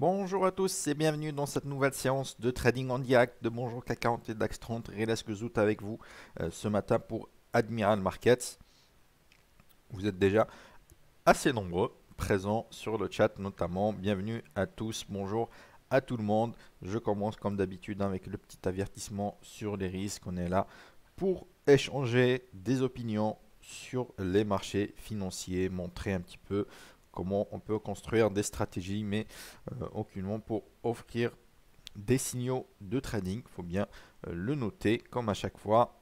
Bonjour à tous et bienvenue dans cette nouvelle séance de trading en direct de Bonjour CAC 40 et DAX 30. Relesque Zout avec vous euh, ce matin pour Admiral Markets. Vous êtes déjà assez nombreux présents sur le chat notamment. Bienvenue à tous, bonjour à tout le monde. Je commence comme d'habitude avec le petit avertissement sur les risques. On est là pour échanger des opinions sur les marchés financiers, montrer un petit peu comment on peut construire des stratégies, mais euh, aucunement pour offrir des signaux de trading. Il faut bien euh, le noter, comme à chaque fois.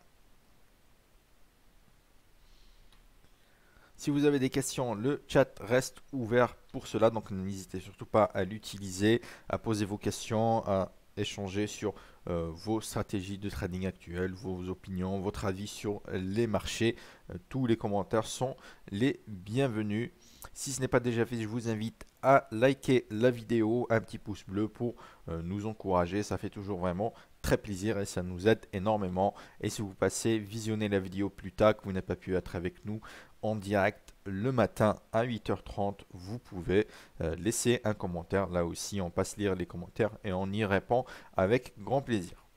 Si vous avez des questions, le chat reste ouvert pour cela, donc n'hésitez surtout pas à l'utiliser, à poser vos questions, à échanger sur euh, vos stratégies de trading actuelles, vos opinions, votre avis sur les marchés. tous les commentaires sont les bienvenus. Si ce n'est pas déjà fait, je vous invite à liker la vidéo, un petit pouce bleu pour euh, nous encourager. Ça fait toujours vraiment très plaisir et ça nous aide énormément. Et si vous passez visionner la vidéo plus tard, que vous n'avez pas pu être avec nous en direct le matin à 8h30, vous pouvez euh, laisser un commentaire. Là aussi, on passe lire les commentaires et on y répond avec grand plaisir.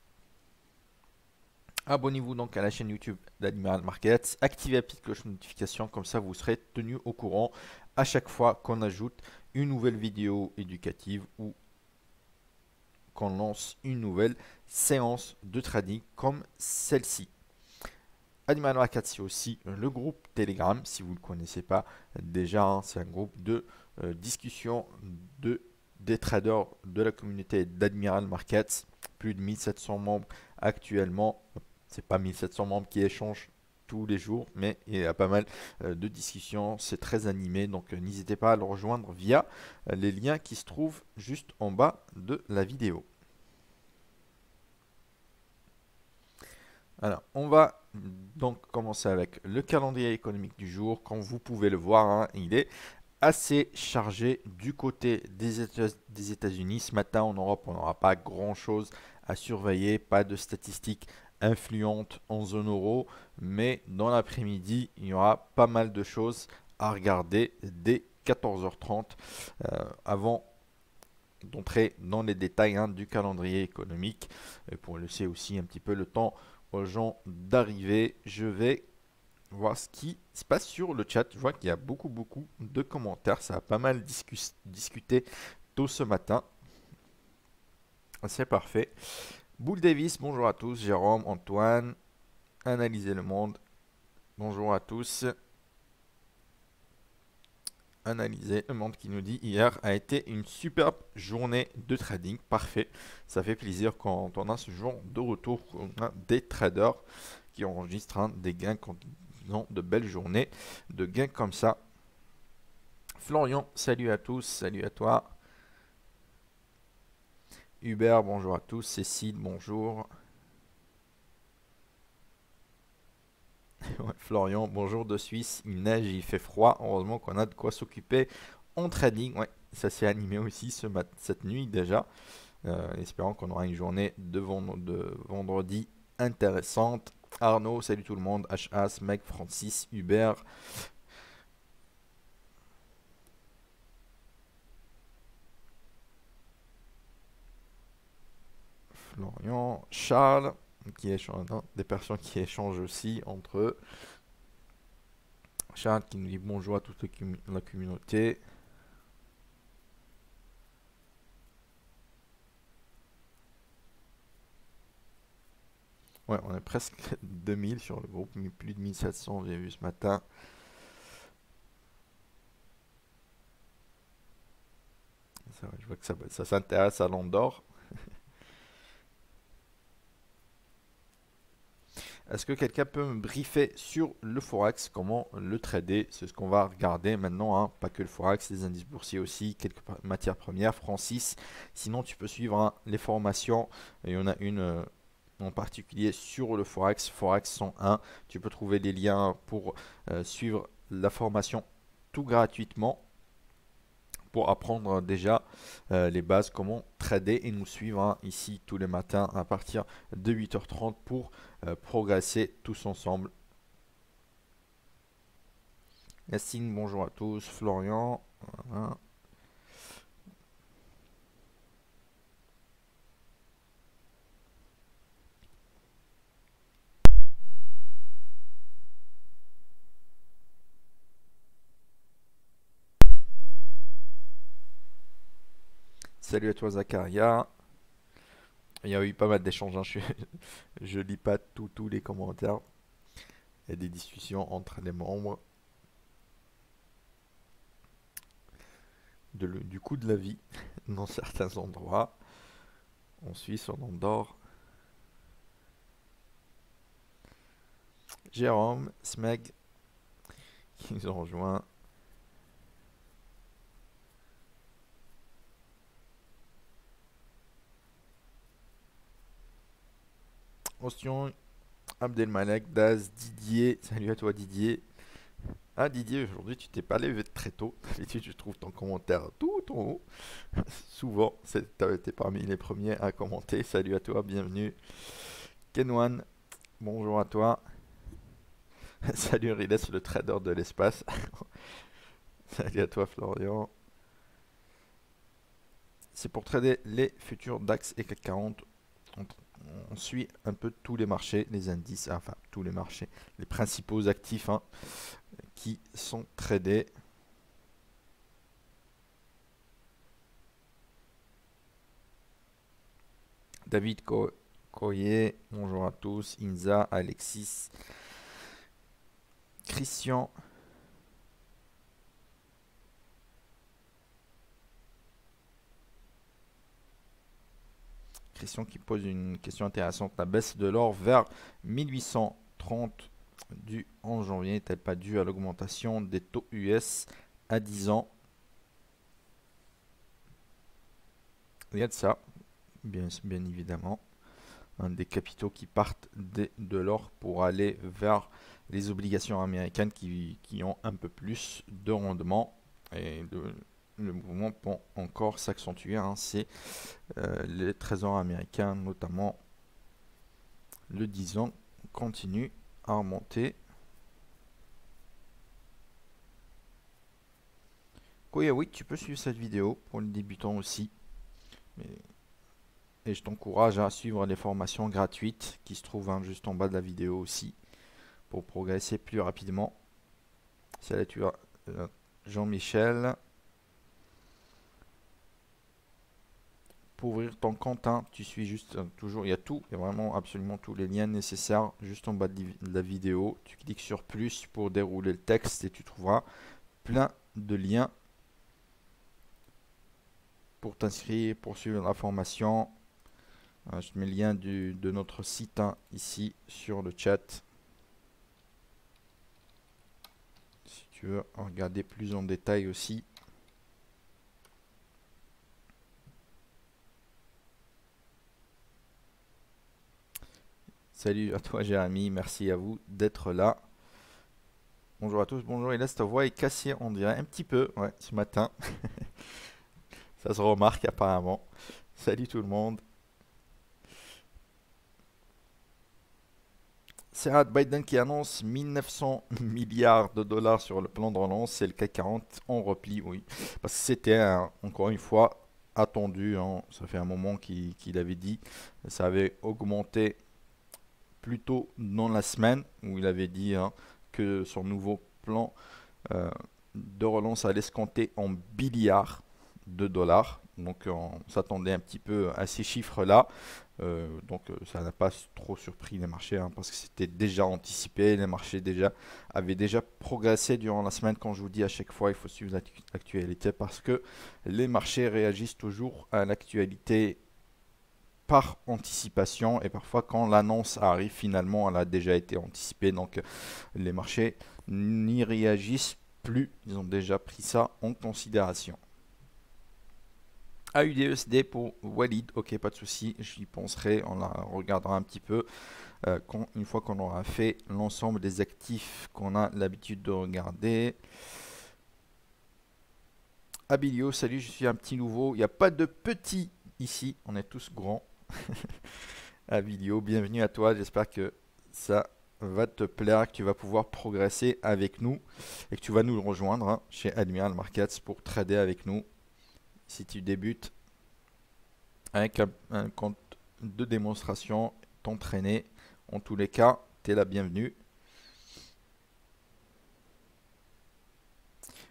Abonnez-vous donc à la chaîne YouTube d'Admiral Markets. Activez la petite cloche de notification, comme ça vous serez tenu au courant à chaque fois qu'on ajoute une nouvelle vidéo éducative ou qu'on lance une nouvelle séance de trading comme celle-ci. Animal Markets, c'est aussi le groupe Telegram, si vous ne connaissez pas déjà, hein, c'est un groupe de euh, discussion de, des traders de la communauté d'Admiral Markets. Plus de 1700 membres actuellement, c'est pas 1700 membres qui échangent les jours, mais il y a pas mal euh, de discussions, c'est très animé, donc euh, n'hésitez pas à le rejoindre via euh, les liens qui se trouvent juste en bas de la vidéo. Alors, on va donc commencer avec le calendrier économique du jour. Comme vous pouvez le voir, hein, il est assez chargé du côté des États-Unis. Ce matin en Europe, on n'aura pas grand-chose à surveiller, pas de statistiques influente en zone euro, mais dans l'après-midi, il y aura pas mal de choses à regarder dès 14h30 euh, avant d'entrer dans les détails hein, du calendrier économique et pour laisser aussi un petit peu le temps aux gens d'arriver. Je vais voir ce qui se passe sur le chat. Je vois qu'il y a beaucoup beaucoup de commentaires. Ça a pas mal discuté tôt ce matin. C'est parfait. Boule Davis, bonjour à tous. Jérôme, Antoine, Analyser le monde. Bonjour à tous. Analyser le monde qui nous dit hier a été une superbe journée de trading. Parfait. Ça fait plaisir quand on a ce genre de retour. On a des traders qui enregistrent hein, des gains quand ils ont de belles journées de gains comme ça. Florian, salut à tous. Salut à toi. Hubert, bonjour à tous. Cécile, bonjour. Florian, bonjour de Suisse. Il neige, il fait froid. Heureusement qu'on a de quoi s'occuper en trading. Ouais, ça s'est animé aussi ce cette nuit déjà. Euh, espérons qu'on aura une journée de, vendredi intéressante. Arnaud, salut tout le monde. HAS, Meg, Francis, Hubert, Florian, Charles, qui échange, des personnes qui échangent aussi entre eux. Charles qui nous dit bonjour à toute la communauté. Ouais, on est presque 2000 sur le groupe, mais plus de 1700, j'ai vu ce matin. je vois que ça, ça s'intéresse à l'Andorre. Est-ce que quelqu'un peut me briefer sur le Forex, comment le trader C'est ce qu'on va regarder maintenant, hein. pas que le Forex, les indices boursiers aussi, quelques matières premières, Francis. Sinon, tu peux suivre hein, les formations. Il y en a une euh, en particulier sur le Forex, Forex 101. Tu peux trouver des liens pour euh, suivre la formation tout gratuitement pour apprendre déjà euh, les bases, comment trader et nous suivre hein, ici tous les matins à partir de 8h30 pour euh, progresser tous ensemble. Yacine, bonjour à tous. Florian. Salut à toi Zacharia. Il y a eu pas mal d'échanges. Hein. Je, je lis pas tous les commentaires. Il y a des discussions entre les membres. Du coût de la vie dans certains endroits. En Suisse, en Andorre. Jérôme, Smeg, qui nous ont rejoints. Ostion, Abdelmalek, Daz, Didier. Salut à toi Didier. Ah Didier, aujourd'hui tu t'es pas levé très tôt. D'habitude je trouve ton commentaire tout en haut. Souvent, tu été parmi les premiers à commenter. Salut à toi, bienvenue. Kenwan, bonjour à toi. Salut Riles, le trader de l'espace. Salut à toi Florian. C'est pour trader les futurs DAX et CAC 40. On, suit un peu tous les marchés, les indices, enfin tous les marchés, les principaux actifs hein, qui sont tradés. David Coyer, bonjour à tous. Inza, Alexis, Christian. Qui pose une question intéressante. La baisse de l'or vers 1830 du 11 janvier n'est-elle pas due à l'augmentation des taux US à 10 ans? Il y a de ça, bien, évidemment. Un des capitaux qui partent de l'or pour aller vers les obligations américaines qui, ont un peu plus de rendement et le mouvement peut encore s'accentuer. Hein, c'est euh, les trésors américains, notamment le 10 ans, continue à remonter. oui, tu peux suivre cette vidéo pour les débutants aussi. Et je t'encourage à suivre les formations gratuites qui se trouvent hein, juste en bas de la vidéo aussi pour progresser plus rapidement. Salut euh, Jean-Michel. Pour ouvrir ton compte, hein, tu suis juste euh, toujours, il y a tout, il y a vraiment absolument tous les liens nécessaires juste en bas de la vidéo. Tu cliques sur plus pour dérouler le texte et tu trouveras plein de liens pour t'inscrire, pour suivre la formation. Euh, je mets le lien de notre site hein, ici sur le chat. tu veux regarder plus en détail aussi. Salut à toi Jérémy, merci à vous d'être là. Bonjour à tous, bonjour Hélas, ta voix est cassée on dirait un petit peu, ouais, ce matin. Ça se remarque apparemment. Salut tout le monde. C'est Biden qui annonce 1900 milliards de dollars sur le plan de relance. C'est le CAC 40 en repli, oui. Parce que c'était, encore une fois, attendu. Hein. Ça fait un moment qu'il avait dit. Ça avait augmenté plutôt dans la semaine où il avait dit hein, que son nouveau plan euh, de relance allait se compter en milliards de dollars. Donc on s'attendait un petit peu à ces chiffres-là. Euh, donc euh, ça n'a pas trop surpris les marchés hein, parce que c'était déjà anticipé. Les marchés déjà avaient déjà progressé durant la semaine. Quand je vous dis à chaque fois, il faut suivre l'actualité parce que les marchés réagissent toujours à l'actualité par anticipation et parfois quand l'annonce arrive finalement elle a déjà été anticipée. Donc les marchés n'y réagissent plus. Ils ont déjà pris ça en considération. AUDESD pour Walid, ok, pas de souci, j'y penserai, on la regardera un petit peu euh, une fois qu'on aura fait l'ensemble des actifs qu'on a l'habitude de regarder. Abilio, salut, je suis un petit nouveau, il n'y a pas de petit ici, on est tous grands. Abilio, bienvenue à toi, j'espère que ça va te plaire, que tu vas pouvoir progresser avec nous et que tu vas nous rejoindre hein, chez Admiral Markets pour trader avec nous si tu débutes avec un, compte de démonstration, t'entraîner, en tous les cas, tu es la bienvenue.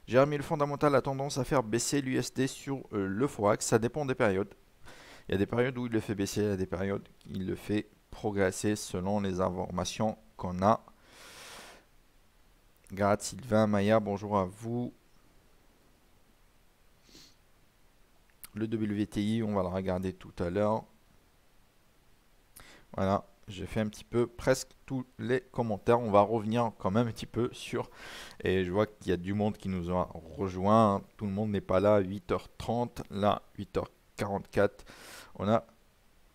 Jérémy, le fondamental a tendance à faire baisser l'USD sur euh, le Forex. Ça dépend des périodes. Il y a des périodes où il le fait baisser, il y a des périodes où il le fait progresser selon les informations qu'on a. Garde Sylvain, Maya, bonjour à vous. Le WTI, on va le regarder tout à l'heure. Voilà, j'ai fait un petit peu presque tous les commentaires. On va revenir quand même un petit peu sur. Et je vois qu'il y a du monde qui nous a rejoint. Tout le monde n'est pas là. 8h30, là 8h44. On a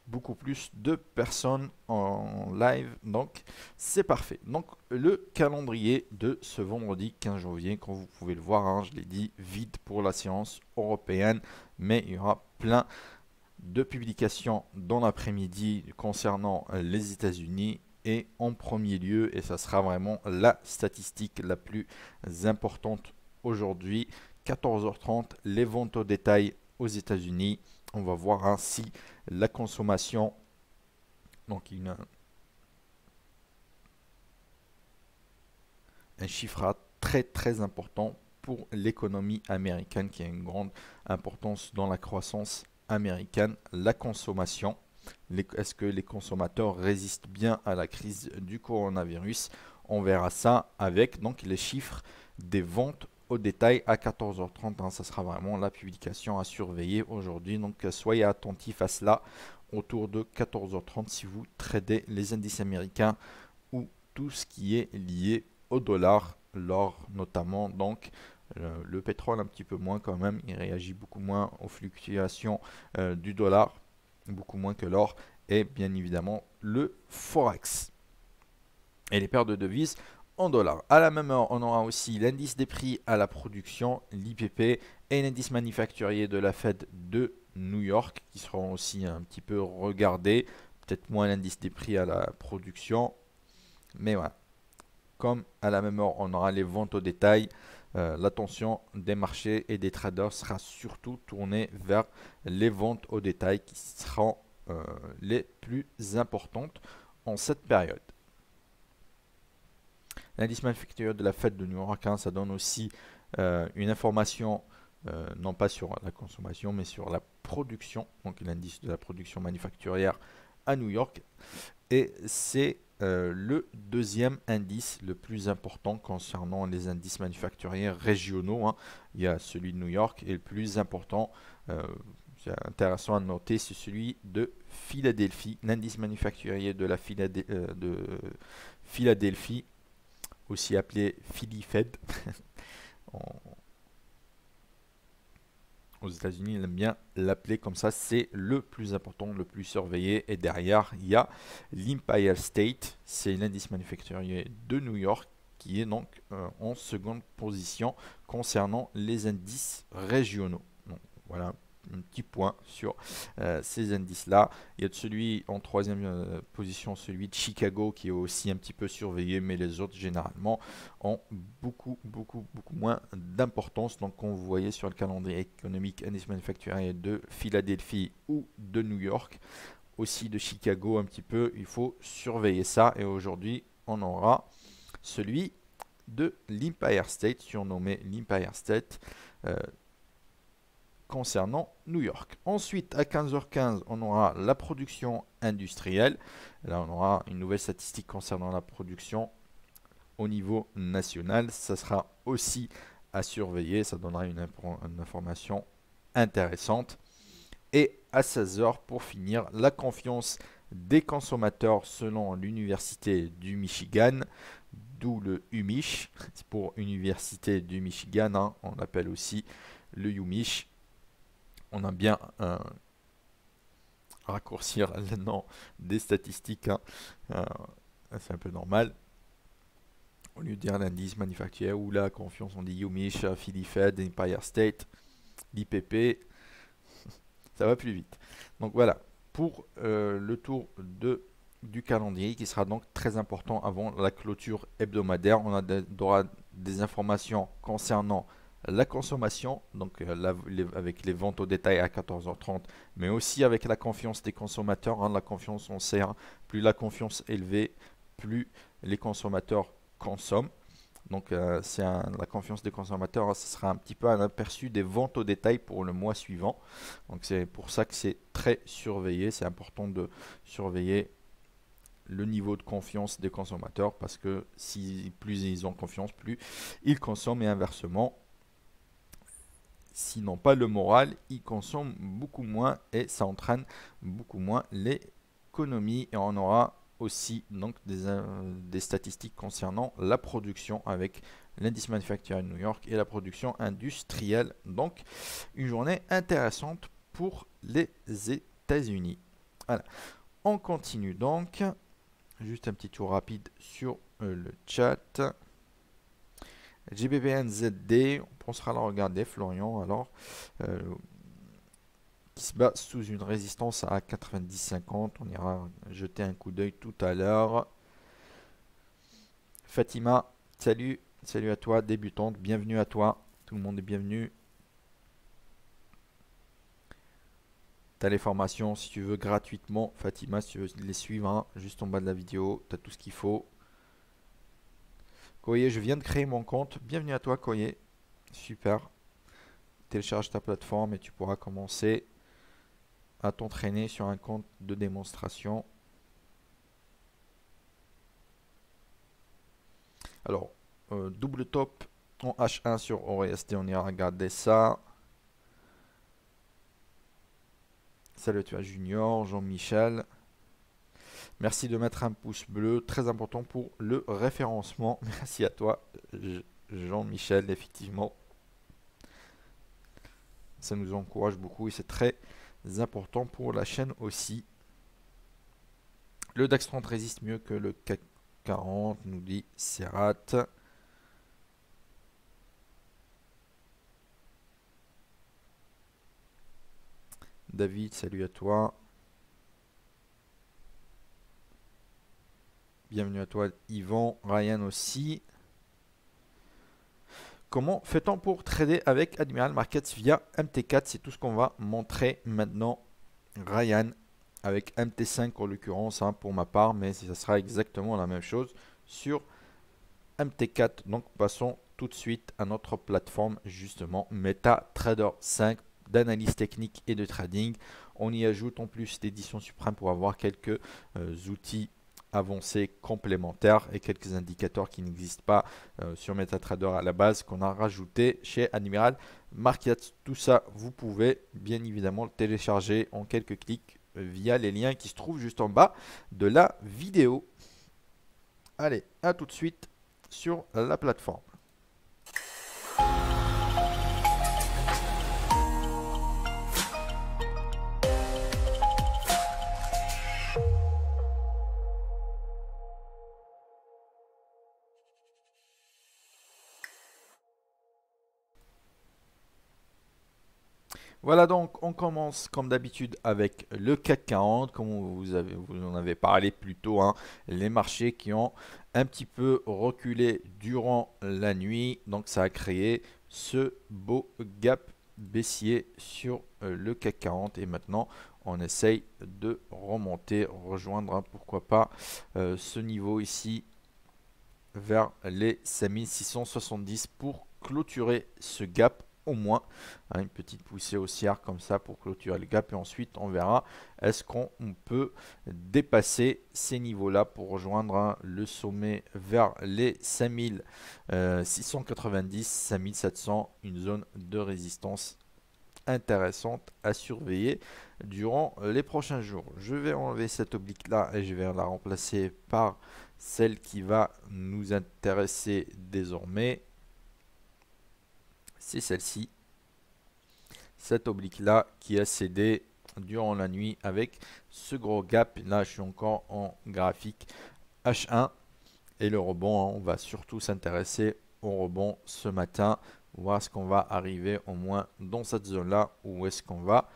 beaucoup plus de personnes en live. Donc, c'est parfait. Donc, le calendrier de ce vendredi 15 janvier, comme vous pouvez le voir, hein, je l'ai dit, vide pour la séance européenne, mais il y aura plein de publications dans l'après-midi concernant les États-Unis. Et en premier lieu, et ça sera vraiment la statistique la plus importante aujourd'hui, 14h30, les ventes au détail aux États-Unis. On va voir ainsi la consommation. Donc, un chiffre très très important pour l'économie américaine qui a une grande importance dans la croissance américaine, la consommation. Est-ce que les consommateurs résistent bien à la crise du coronavirus? On verra ça avec donc les chiffres des ventes au détail à 14h30. Hein, ça sera vraiment la publication à surveiller aujourd'hui. Donc soyez attentifs à cela autour de 14h30 si vous tradez les indices américains ou tout ce qui est lié au dollar, l'or notamment. Donc euh, le pétrole un petit peu moins quand même, il réagit beaucoup moins aux fluctuations euh, du dollar, beaucoup moins que l'or et bien évidemment le forex. Et les paires de devises, en dollars. À la même heure, on aura aussi l'indice des prix à la production, l'IPP, et l'indice manufacturier de la Fed de New York, qui seront aussi un petit peu regardés. Peut-être moins l'indice des prix à la production. Mais voilà. Comme à la même heure, on aura les ventes au détail. Euh, l'attention des marchés et des traders sera surtout tournée vers les ventes au détail qui seront euh, les plus importantes en cette période. L'indice manufacturier de la fête de New York, hein, ça donne aussi euh, une information, euh, non pas sur la consommation, mais sur la production. Donc l'indice de la production manufacturière à New York. Et c'est euh, le deuxième indice le plus important concernant les indices manufacturiers régionaux. Hein. Il y a celui de New York et le plus important, c'est intéressant à noter, c'est celui de Philadelphie. L'indice manufacturier de la de Philadelphie aussi appelé Philly Fed. Aux États-Unis, ils aiment bien l'appeler comme ça. C'est le plus important, le plus surveillé. Et derrière, il y a l'Empire State. C'est l'indice manufacturier de New York qui est donc euh, en seconde position concernant les indices régionaux. Donc, voilà un petit point sur euh, ces indices-là. Il y a de celui en troisième euh, position, celui de Chicago, qui est aussi un petit peu surveillé, mais les autres, généralement, ont beaucoup, beaucoup, beaucoup moins d'importance. Donc, comme vous voyez sur le calendrier économique, indice manufacturier de Philadelphie ou de New York, aussi de Chicago un petit peu, il faut surveiller ça. Et aujourd'hui, on aura celui de l'Empire State, surnommé l'Empire State. Euh, concernant New York. Ensuite, à 15h15, on aura la production industrielle. Là, on aura une nouvelle statistique concernant la production au niveau national. Ça sera aussi à surveiller. Ça donnera une, information intéressante. Et à 16h, pour finir, la confiance des consommateurs selon l'Université du Michigan, d'où le UMich, pour Université du Michigan, hein. on l'appelle aussi le UMich on a bien euh, raccourcir le nom des statistiques. Hein. Euh, c'est un peu normal. Au lieu de dire l'indice manufacturier ou la confiance, on dit Yumish, Philly Fed, Empire State, l'IPP. Ça va plus vite. Donc voilà, pour euh, le tour de, du calendrier qui sera donc très important avant la clôture hebdomadaire. On aura des informations concernant la consommation, donc euh, avec les ventes au détail à 14h30, mais aussi avec la confiance des consommateurs. Hein, la confiance, on sait, plus la confiance est élevée, plus les consommateurs consomment. Donc euh, la confiance des consommateurs, hein, ce sera un petit peu un aperçu des ventes au détail pour le mois suivant. Donc c'est pour ça que c'est très surveillé, c'est important de surveiller le niveau de confiance des consommateurs parce que si plus ils ont confiance, plus ils consomment et inversement. S'ils n'ont pas le moral, ils consomment beaucoup moins et ça entraîne beaucoup moins l'économie et on aura aussi donc des, euh, des, statistiques concernant la production avec l'indice manufacturier de New York et la production industrielle. Donc une journée intéressante pour les États-Unis. Voilà. On continue donc. Juste un petit tour rapide sur euh, le chat. GBPNZD, on pensera la regarder, Florian, alors, euh, qui se bat sous une résistance à 90-50. On ira jeter un coup d'œil tout à l'heure. Fatima, salut, salut à toi, débutante, bienvenue à toi. Tout le monde est bienvenu. Tu as les formations si tu veux gratuitement. Fatima, si tu veux les suivre, hein, juste en bas de la vidéo, tu as tout ce qu'il faut. Koye, je viens de créer mon compte. Bienvenue à toi, Koye. Super. Télécharge ta plateforme et tu pourras commencer à t'entraîner sur un compte de démonstration. Alors, euh, double top en H1 sur ORST, on ira regarder ça. Salut tu Junior, Jean-Michel. Merci de mettre un pouce bleu, très important pour le référencement. Merci à toi, Jean-Michel, effectivement. Ça nous encourage beaucoup et c'est très important pour la chaîne aussi. Le DAX 30 résiste mieux que le CAC 40, nous dit Serrat. David, salut à toi. Bienvenue à toi, Yvan, Ryan aussi. Comment fait-on pour trader avec Admiral Markets via MT4 C'est tout ce qu'on va montrer maintenant. Ryan avec MT5 en l'occurrence hein, pour ma part, mais ça sera exactement la même chose sur MT4. Donc passons tout de suite à notre plateforme justement MetaTrader 5 d'analyse technique et de trading. On y ajoute en plus l'édition suprême pour avoir quelques euh, outils avancés complémentaires et quelques indicateurs qui n'existent pas euh, sur MetaTrader à la base qu'on a rajouté chez Admiral Markets. Tout ça, vous pouvez bien évidemment le télécharger en quelques clics via les liens qui se trouvent juste en bas de la vidéo. Allez, à tout de suite sur la plateforme. Voilà donc, on commence comme d'habitude avec le CAC 40, comme vous, vous en avez parlé plus tôt, hein, les marchés qui ont un petit peu reculé durant la nuit. Donc ça a créé ce beau gap baissier sur euh, le CAC 40 et maintenant on essaye de remonter, rejoindre, hein, pourquoi pas, euh, ce niveau ici vers les 5670 pour clôturer ce gap au moins hein, une petite poussée haussière comme ça pour clôturer le gap et ensuite on verra est-ce qu'on peut dépasser ces niveaux là pour rejoindre hein, le sommet vers les 5690 5700 euh, une zone de résistance intéressante à surveiller durant les prochains jours. Je vais enlever cette oblique là et je vais la remplacer par celle qui va nous intéresser désormais c'est celle-ci. Cette oblique-là qui a cédé durant la nuit avec ce gros gap. Là, je suis encore en graphique H1. Et le rebond, hein, on va surtout s'intéresser au rebond ce matin. Voir ce qu'on va arriver au moins dans cette zone-là. Ou est-ce qu'on va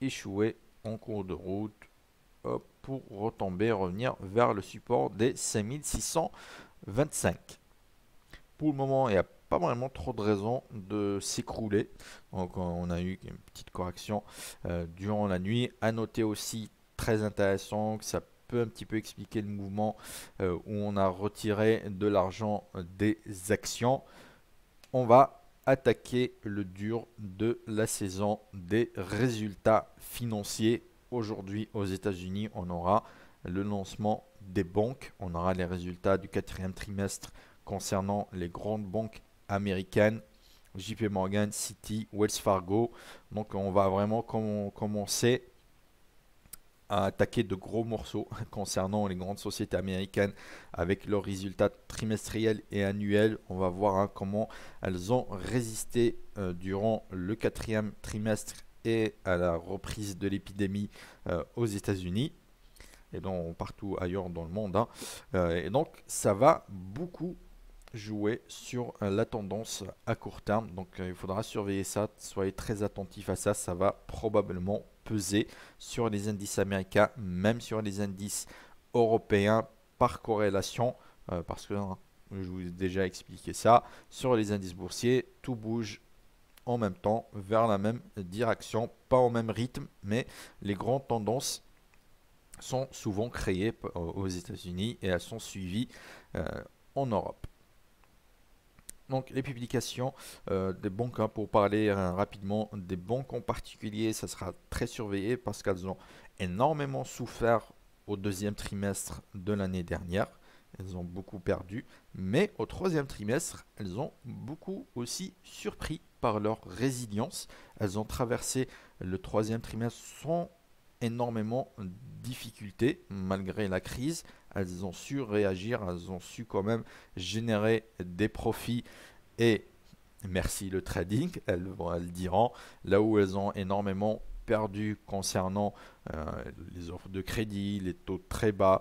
échouer en cours de route pour retomber, revenir vers le support des 5625. Pour le moment, il n'y a pas vraiment trop de raisons de s'écrouler. Donc on a eu une petite correction euh, durant la nuit. À noter aussi, très intéressant, que ça peux un petit peu expliquer le mouvement euh, où on a retiré de l'argent des actions. On va attaquer le dur de la saison des résultats financiers. Aujourd'hui aux États-Unis, on aura le lancement des banques. On aura les résultats du quatrième trimestre concernant les grandes banques américaines. JP Morgan, Citi, Wells Fargo. Donc on va vraiment commencer à attaquer de gros morceaux concernant les grandes sociétés américaines avec leurs résultats trimestriels et annuels. On va voir hein, comment elles ont résisté euh, durant le quatrième trimestre et à la reprise de l'épidémie euh, aux États-Unis et donc partout ailleurs dans le monde. Hein. Euh, et donc ça va beaucoup jouer sur la tendance à court terme. Donc il faudra surveiller ça, soyez très attentifs à ça, ça va probablement peser sur les indices américains, même sur les indices européens par corrélation, euh, parce que hein, je vous ai déjà expliqué ça, sur les indices boursiers, tout bouge en même temps vers la même direction, pas au même rythme, mais les grandes tendances sont souvent créées aux États-Unis et elles sont suivies euh, en Europe. Donc les publications euh, des banques, pour parler euh, rapidement des banques en particulier, ça sera très surveillé parce qu'elles ont énormément souffert au deuxième trimestre de l'année dernière. Elles ont beaucoup perdu, mais au troisième trimestre, elles ont beaucoup aussi surpris par leur résilience. Elles ont traversé le troisième trimestre sans énormément de difficultés malgré la crise. Elles ont su réagir, elles ont su quand même générer des profits. Et merci le trading, elles, elles diront, là où elles ont énormément perdu concernant euh, les offres de crédit, les taux très bas,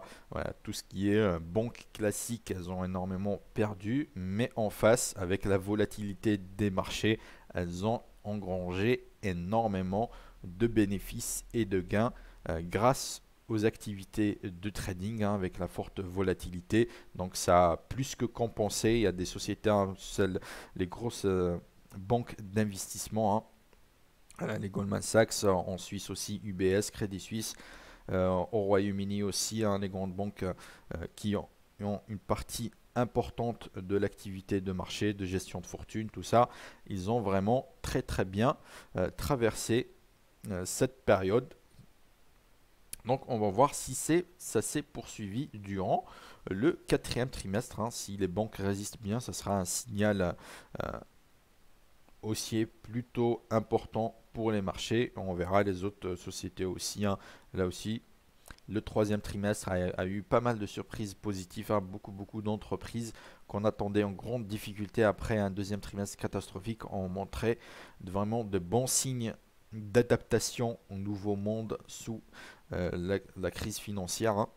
tout ce qui est euh, banque classique, elles ont énormément perdu, mais en face, avec la volatilité des marchés, elles ont engrangé énormément de bénéfices et de gains euh, grâce aux activités de trading hein, avec la forte volatilité. Donc ça a plus que compensé. Il y a des sociétés, hein, les grosses euh, banques d'investissement, hein. les Goldman Sachs, en Suisse aussi, UBS, Crédit Suisse, euh, au Royaume-Uni aussi, les grandes banques qui ont, une partie importante de l'activité de marché, de gestion de fortune, tout ça, ils ont vraiment très très bien traversé euh, cette période. Donc on va voir si ça s'est poursuivi durant le quatrième trimestre. Hein. Si les banques résistent bien, ça sera un signal euh, haussier plutôt important pour les marchés. On verra les autres sociétés aussi. Hein. Là aussi, le troisième trimestre a, eu pas mal de surprises positives. Hein. Beaucoup, beaucoup d'entreprises qu'on attendait en grande difficulté après un deuxième trimestre catastrophique ont montré vraiment de bons signes d'adaptation au nouveau monde sous euh, la, crise financière. Hein.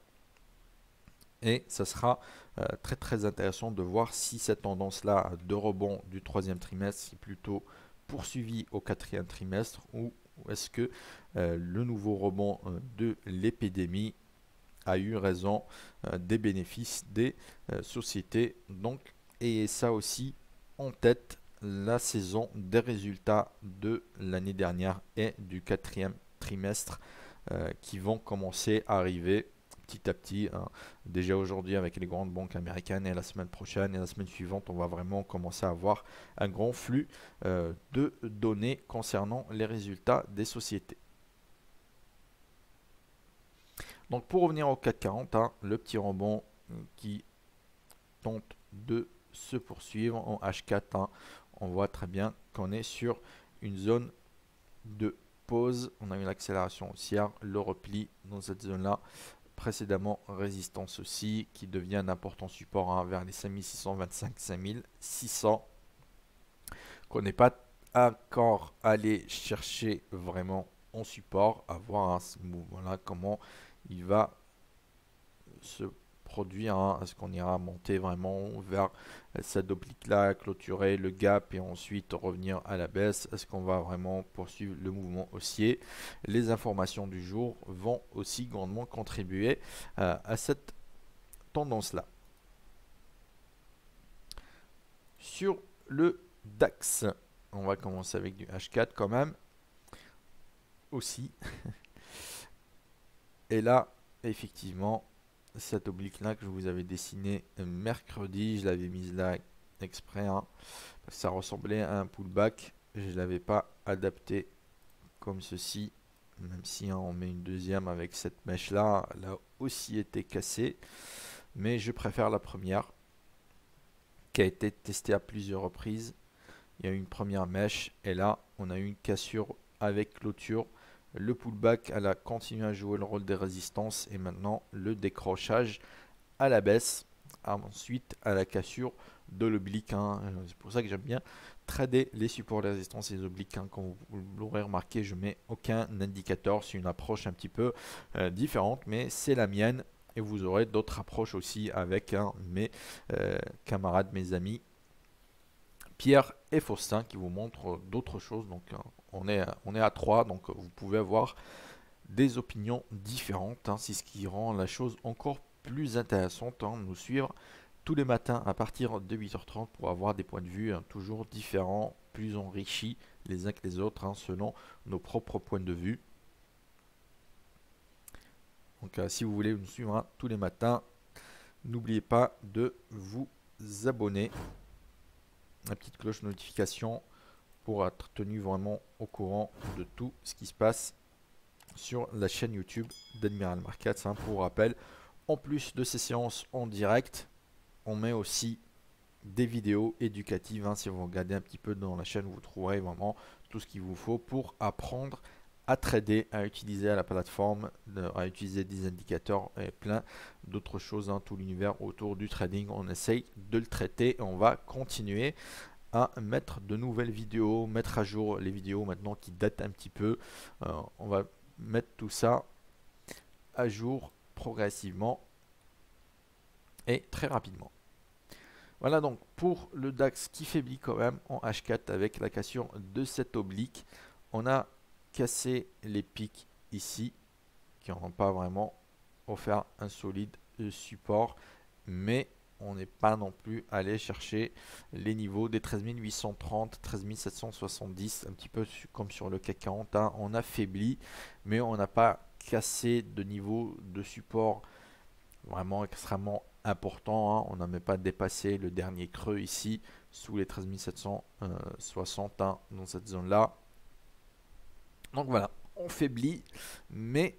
Et ça sera euh, très très intéressant de voir si cette tendance-là de rebond du troisième trimestre est plutôt poursuivie au quatrième trimestre ou est-ce que euh, le nouveau rebond de l'épidémie a eu raison des bénéfices des sociétés. Donc, et ça aussi en tête la saison des résultats de l'année dernière et du quatrième trimestre qui vont commencer à arriver petit à petit. Hein. Déjà aujourd'hui avec les grandes banques américaines et la semaine prochaine et la semaine suivante, on va vraiment commencer à avoir un grand flux euh, de données concernant les résultats des sociétés. Donc pour revenir au 440, hein, le petit rebond euh, qui tente de se poursuivre en H4 on voit très bien qu'on est sur une zone de On a une accélération haussière, le repli dans cette zone-là. Précédemment, résistance aussi, qui devient un important support hein, vers les 5625, 5600. Qu'on n'est pas encore allé chercher vraiment en support, à voir hein, ce mouvement-là, comment il va se produire hein, Est-ce qu'on ira monter vraiment vers cette oblique-là, clôturer le gap et ensuite revenir à la baisse Est-ce qu'on va vraiment poursuivre le mouvement haussier? Les informations du jour vont aussi grandement contribuer euh, à cette tendance-là. Sur le DAX, on va commencer avec du H4 quand même. Aussi. Et là, effectivement, cette oblique là que je vous avais dessiné mercredi, je l'avais mise là exprès, hein, ça ressemblait à un pullback, je l'avais pas adapté comme ceci, même si hein, on met une deuxième avec cette mèche là, elle a aussi été cassée, mais je préfère la première qui a été testée à plusieurs reprises. Il y a eu une première mèche et là on a eu une cassure avec clôture. Le pullback, elle a continué à jouer le rôle des résistances et maintenant le décrochage à la baisse. Ensuite, à la cassure de l'oblique. Hein. C'est pour ça que j'aime bien trader les supports, les résistances et les obliques. Hein. Comme vous l'aurez remarqué, je mets aucun indicateur. C'est une approche un petit peu euh, différente, mais c'est la mienne. Et vous aurez d'autres approches aussi avec hein, mes euh, camarades, mes amis Pierre et Faustin qui vous montrent d'autres choses. On est, à 3, donc vous pouvez avoir des opinions différentes. Hein. C'est ce qui rend la chose encore plus intéressante. Hein, nous suivre tous les matins à partir de 8h30 pour avoir des points de vue hein, toujours différents, plus enrichis les uns que les autres selon nos propres points de vue. Donc euh, si vous voulez nous suivre tous les matins, n'oubliez pas de vous abonner. La petite cloche de notification pour être tenu vraiment au courant de tout ce qui se passe sur la chaîne YouTube d'Admiral Markets. Hein. Pour rappel, en plus de ces séances en direct, on met aussi des vidéos éducatives. Hein. Si vous regardez un petit peu dans la chaîne, vous trouverez vraiment tout ce qu'il vous faut pour apprendre à trader, à utiliser la plateforme, à utiliser des indicateurs et plein d'autres choses, hein. tout l'univers autour du trading. On essaye de le traiter et on va continuer à mettre de nouvelles vidéos, mettre à jour les vidéos maintenant qui datent un petit peu. Euh, on va mettre tout ça à jour progressivement et très rapidement. Voilà donc pour le DAX qui faiblit quand même en H4 avec la cassure de cette oblique. On a cassé les pics ici qui n'ont pas vraiment offert un solide support mais on n'est pas non plus allé chercher les niveaux des 13 830, 13 770, un petit peu comme sur le CAC 40. Hein. On a faibli, mais on n'a pas cassé de niveau de support vraiment extrêmement important. Hein. On n'a même pas dépassé le dernier creux ici, sous les 13 760 hein, dans cette zone-là. Donc voilà, on faiblit, mais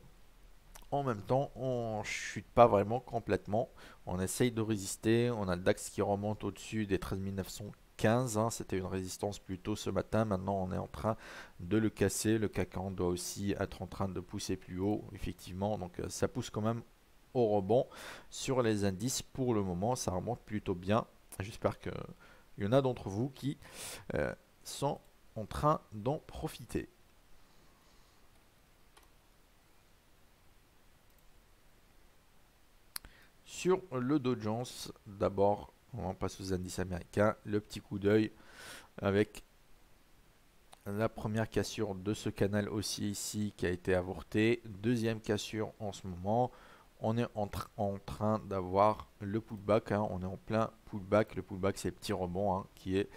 en même temps, on chute pas vraiment complètement. On essaye de résister. On a le DAX qui remonte au-dessus des 13 915. Hein. C'était une résistance plutôt ce matin. Maintenant, on est en train de le casser. Le CAC 40 doit aussi être en train de pousser plus haut, effectivement. Donc, euh, ça pousse quand même au rebond sur les indices. Pour le moment, ça remonte plutôt bien. J'espère qu'il y en a d'entre vous qui euh, sont en train d'en profiter. Sur le Dow Jones, d'abord, on passe aux indices américains. Le petit coup d'œil avec la première cassure de ce canal aussi ici qui a été avorté. Deuxième cassure en ce moment. On est en, train d'avoir le pullback. Hein. On est en plein pullback. Le pullback, c'est le petit rebond hein, qui est,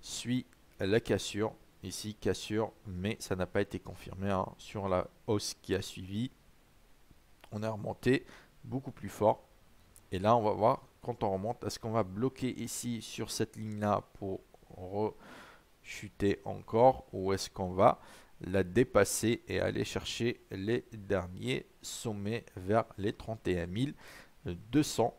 suit la cassure. Ici, cassure, mais ça n'a pas été confirmé hein, sur la hausse qui a suivi. On est remonté beaucoup plus fort. Et là, on va voir quand on remonte, est-ce qu'on va bloquer ici sur cette ligne-là pour rechuter encore ou est-ce qu'on va la dépasser et aller chercher les derniers sommets vers les 31 200.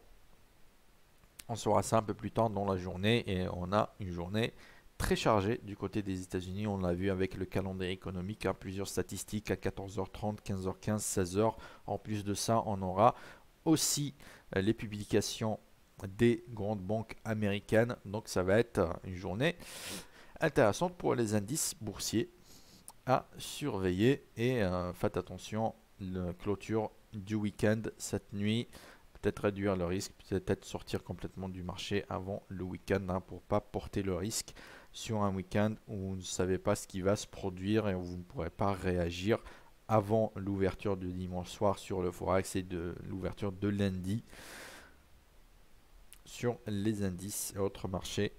On saura ça un peu plus tard dans la journée et on a une journée très chargée du côté des États-Unis. On l'a vu avec le calendrier économique, hein, plusieurs statistiques à 14h30, 15h15, 16h. En plus de ça, on aura aussi les publications des grandes banques américaines. Donc ça va être une journée intéressante pour les indices boursiers à surveiller. Et euh, faites attention, la clôture du week-end cette nuit. Peut-être réduire le risque, peut-être sortir complètement du marché avant le week-end hein, pour pas porter le risque sur un week-end où vous ne savez pas ce qui va se produire et où vous ne pourrez pas réagir avant l'ouverture de dimanche soir sur le Forex et de l'ouverture de lundi sur les indices et autres marchés.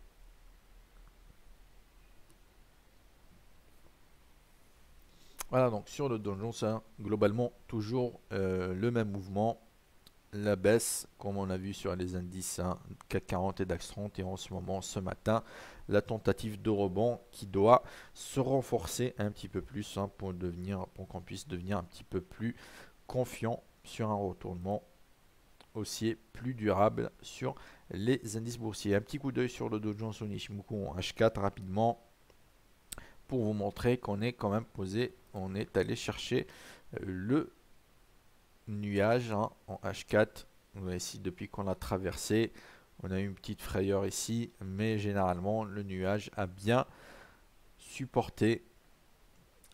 Voilà, donc sur le Dow Jones, globalement, toujours euh, le même mouvement. La baisse, comme on a vu sur les indices hein, CAC 40 et DAX 30, et en ce moment, ce matin, la tentative de rebond qui doit se renforcer un petit peu plus hein, pour, devenir, pour qu'on puisse devenir un petit peu plus confiant sur un retournement haussier plus durable sur les indices boursiers. Un petit coup d'œil sur le Dow Jones Nishimoku en H4 rapidement pour vous montrer qu'on est quand même posé on est allé chercher euh, le nuage hein, en H4. ici, depuis qu'on l'a traversé, on a eu une petite frayeur ici, mais généralement, le nuage a bien supporté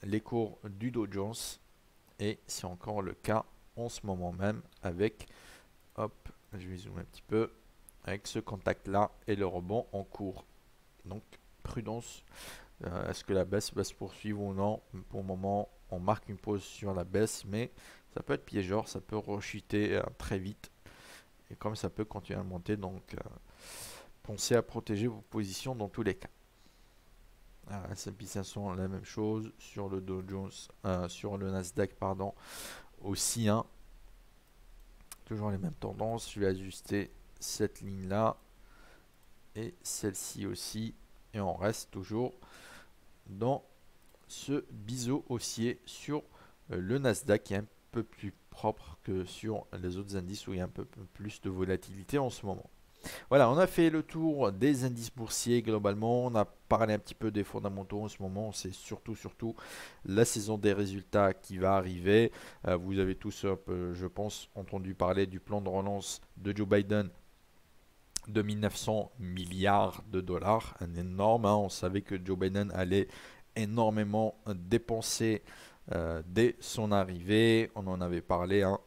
les cours du Dow Jones. Et c'est encore le cas en ce moment même avec, hop, ce contact là et le rebond en cours. Donc, prudence euh, est-ce que la baisse va se poursuivre ou non? Pour le moment, on marque une pause sur la baisse, mais ça peut être piégeur, ça peut rechuter euh, très vite. Et comme ça peut continuer à monter, donc euh, pensez à protéger vos positions dans tous les cas. S&P 500, la même chose sur le Dow Jones, sur le Nasdaq, pardon, aussi. Hein. toujours les mêmes tendances. Je vais ajuster cette ligne là et celle-ci aussi, et on reste toujours dans ce biseau haussier sur euh, le Nasdaq qui est un peu plus propre que sur les autres indices où il y a un peu plus de volatilité en ce moment. Voilà, on a fait le tour des indices boursiers globalement. On a parlé un petit peu des fondamentaux en ce moment. C'est surtout, surtout la saison des résultats qui va arriver. Euh, vous avez tous, je pense, entendu parler du plan de relance de Joe Biden de 1900 milliards de dollars, un énorme. Hein. On savait que Joe Biden allait énormément dépenser euh, dès son arrivée. On en avait parlé. Hein.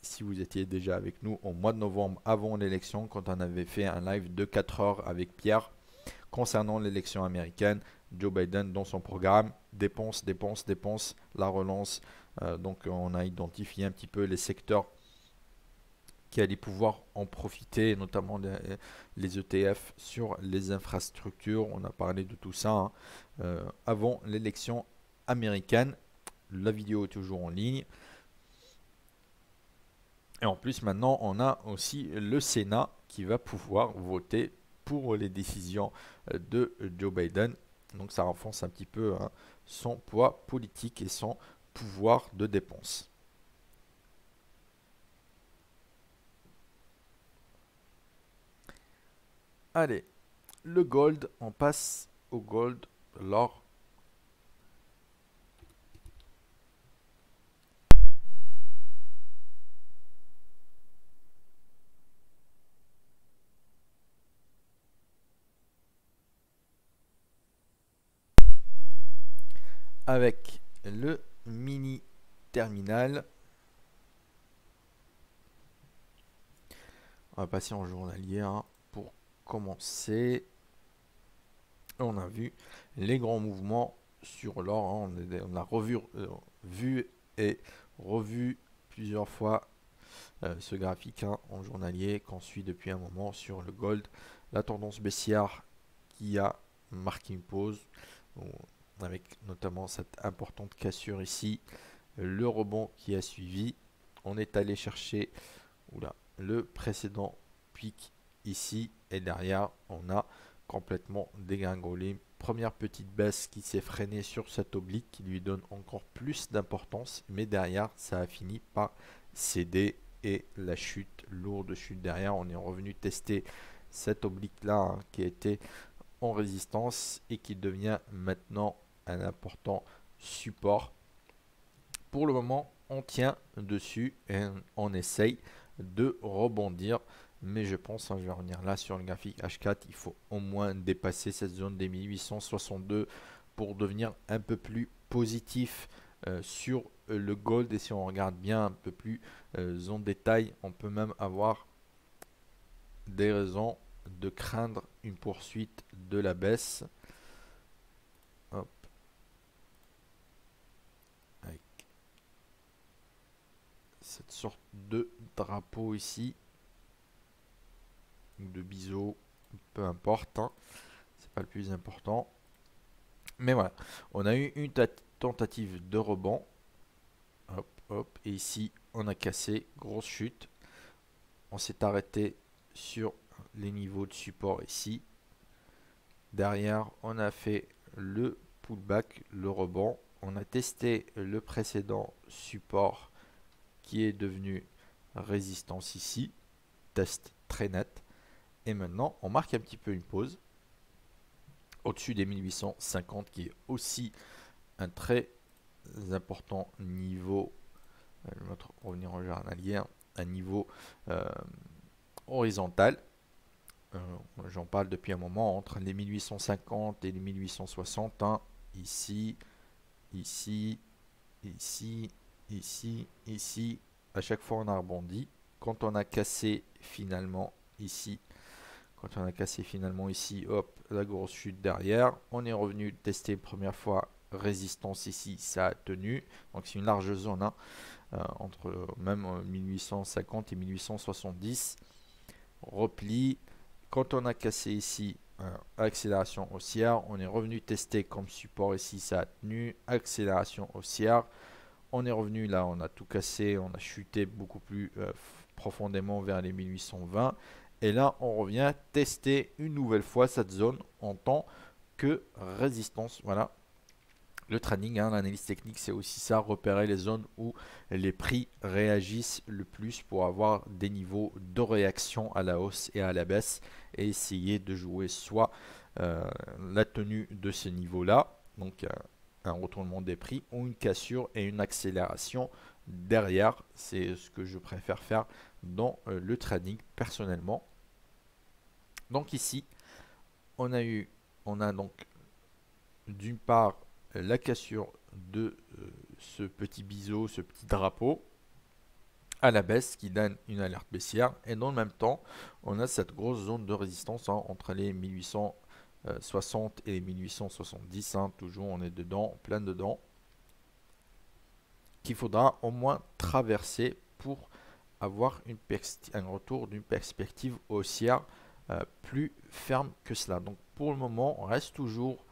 Si vous étiez déjà avec nous au mois de novembre avant l'élection, quand on avait fait un live de 4 heures avec Pierre concernant l'élection américaine, Joe Biden dans son programme dépense, dépense, dépense, la relance. Euh, donc on a identifié un petit peu les secteurs qui allait pouvoir en profiter, notamment les, ETF sur les infrastructures. On a parlé de tout ça hein. euh, avant l'élection américaine. La vidéo est toujours en ligne. Et en plus, maintenant, on a aussi le Sénat qui va pouvoir voter pour les décisions euh, de Joe Biden. Donc ça renforce un petit peu hein, son poids politique et son pouvoir de dépense. Allez, le gold, on passe au gold, l'or. Avec le mini terminal. On va passer en journalier. Hein commencer. On a vu les grands mouvements sur l'or. Hein. On, a revu, euh, vu et revu plusieurs fois euh, ce graphique hein, en journalier qu'on suit depuis un moment sur le gold. La tendance baissière qui a marqué une pause avec notamment cette importante cassure ici. Le rebond qui a suivi. On est allé chercher le précédent pic ici et derrière on a complètement dégringolé première petite baisse qui s'est freinée sur cette oblique qui lui donne encore plus d'importance mais derrière ça a fini par céder et la chute lourde chute derrière on est revenu tester cette oblique là hein, qui était en résistance et qui devient maintenant un important support pour le moment on tient dessus et on essaye de rebondir mais je pense, hein, je vais revenir là sur le graphique H4, il faut au moins dépasser cette zone des 1862 pour devenir un peu plus positif euh, sur euh, le gold. Et si on regarde bien un peu plus euh, en détail, on peut même avoir des raisons de craindre une poursuite de la baisse. Cette sorte de drapeau ici de biseau, peu importe, hein. c'est pas le plus important. Mais voilà, on a eu une tentative de rebond. Hop, hop. Et ici, on a cassé. Grosse chute. On s'est arrêté sur les niveaux de support ici. Derrière, on a fait le pullback, le rebond. On a testé le précédent support qui est devenu résistance ici. Test très net. Et maintenant, on marque un petit peu une pause au-dessus des 1850 qui est aussi un très important niveau, euh, notre revenir en journalière, un niveau euh, horizontal. Euh, j'en parle depuis un moment entre les 1850 et les 1860. Hein. ici, ici, ici, ici, ici. À chaque fois, on a rebondi. Quand on a cassé finalement ici, quand on a cassé finalement ici, hop, la grosse chute derrière. On est revenu tester première fois résistance ici, ça a tenu. Donc c'est une large zone hein, euh, entre même 1850 et 1870. Repli. Quand on a cassé ici, euh, accélération haussière, on est revenu tester comme support ici, ça a tenu. Accélération haussière. On est revenu là, on a tout cassé, on a chuté beaucoup plus euh, profondément vers les 1820. Et là, on revient tester une nouvelle fois cette zone en tant que résistance. Voilà. Le trading, hein, l'analyse technique, c'est aussi ça, repérer les zones où les prix réagissent le plus pour avoir des niveaux de réaction à la hausse et à la baisse et essayer de jouer soit euh, la tenue de ces niveaux-là, donc euh, un retournement des prix, ou une cassure et une accélération derrière. C'est ce que je préfère faire dans euh, le trading personnellement. Donc ici, on a eu, on a donc d'une part la cassure de euh, ce petit biseau, ce petit drapeau à la baisse qui donne une alerte baissière et dans le même temps on a cette grosse zone de résistance hein, entre les 1860 et les 1870 hein. toujours on est dedans plein dedans qu'il faudra au moins traverser pour avoir un retour d'une perspective haussière euh, plus ferme que cela. Donc pour le moment, on reste toujours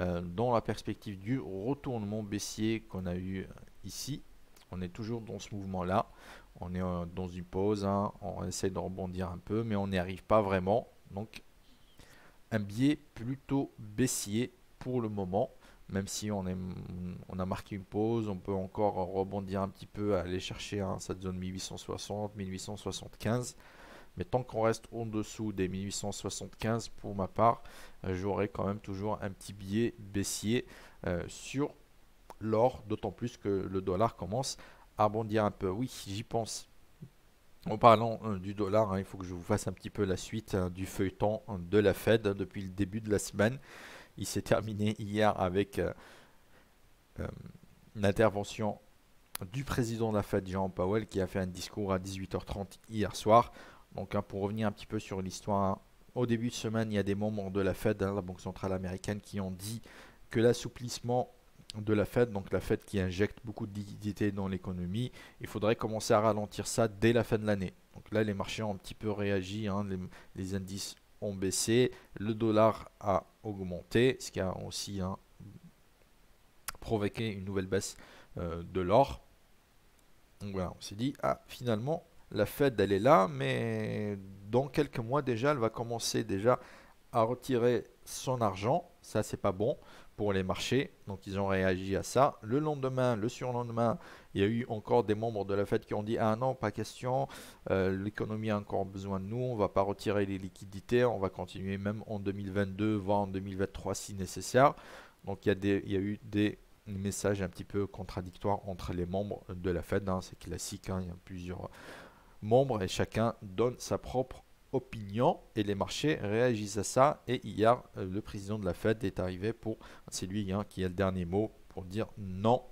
euh, dans la perspective du retournement baissier qu'on a eu ici. On est toujours dans ce mouvement-là. On est euh, dans une pause. Hein. On essaie de rebondir un peu, mais on n'y arrive pas vraiment. Donc un biais plutôt baissier pour le moment même si on, est, on a marqué une pause, on peut encore rebondir un petit peu, aller chercher hein, cette zone 1860, 1875. Mais tant qu'on reste en dessous des 1875, pour ma part, euh, j'aurai quand même toujours un petit biais baissier euh, sur l'or, d'autant plus que le dollar commence à rebondir un peu. Oui, j'y pense. En parlant euh, du dollar, hein, il faut que je vous fasse un petit peu la suite hein, du feuilleton de la Fed depuis le début de la semaine. Il s'est terminé hier avec euh, euh, intervention du président de la Fed, Jean Powell, qui a fait un discours à 18h30 hier soir. Donc, hein, pour revenir un petit peu sur l'histoire, hein, au début de semaine, il y a des membres de la Fed, hein, la Banque centrale américaine, qui ont dit que l'assouplissement de la Fed, donc la Fed qui injecte beaucoup de liquidités dans l'économie, il faudrait commencer à ralentir ça dès la fin de l'année. Donc là, les marchés ont un petit peu réagi, les indices ont baissé, le dollar a augmenté, ce qui a aussi hein, provoqué une nouvelle baisse euh, de l'or. Donc voilà, on s'est dit, ah finalement, la Fed elle est là, mais dans quelques mois déjà, elle va commencer déjà à retirer son argent. Ça, c'est pas bon pour les marchés. Donc ils ont réagi à ça. Le lendemain, le surlendemain, il y a eu encore des membres de la Fed qui ont dit ah non, pas question, euh, l'économie a encore besoin de nous, on va pas retirer les liquidités, on va continuer même en 2022, voire en 2023 si nécessaire. Donc il y a, des, il y a eu des messages un petit peu contradictoires entre les membres de la Fed. Hein. C'est classique, hein. il y a plusieurs membres et chacun donne sa propre opinion et les marchés réagissent à ça. Et hier, euh, le président de la Fed est arrivé pour, c'est lui hein, qui a le dernier mot, pour dire non,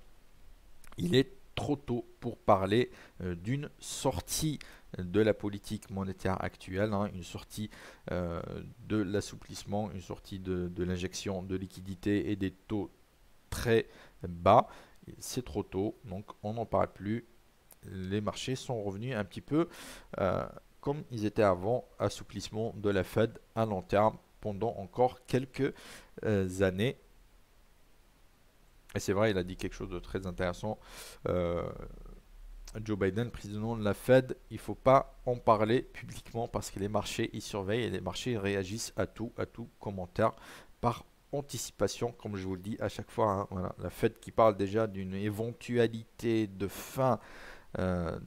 il est trop tôt pour parler euh, d'une sortie de la politique monétaire actuelle, hein, une sortie euh, de l'assouplissement, une sortie de, l'injection de liquidités et des taux très bas. C'est trop tôt, donc on n'en parle plus. Les marchés sont revenus un petit peu comme ils étaient avant, assouplissement de la Fed à long terme pendant encore quelques euh, années. Et c'est vrai, il a dit quelque chose de très intéressant. Euh, Joe Biden, président de la Fed, il ne faut pas en parler publiquement parce que les marchés ils surveillent et les marchés réagissent à tout, à tout commentaire par anticipation, comme je vous le dis à chaque fois. Hein. la Fed qui parle déjà d'une éventualité de fin, euh,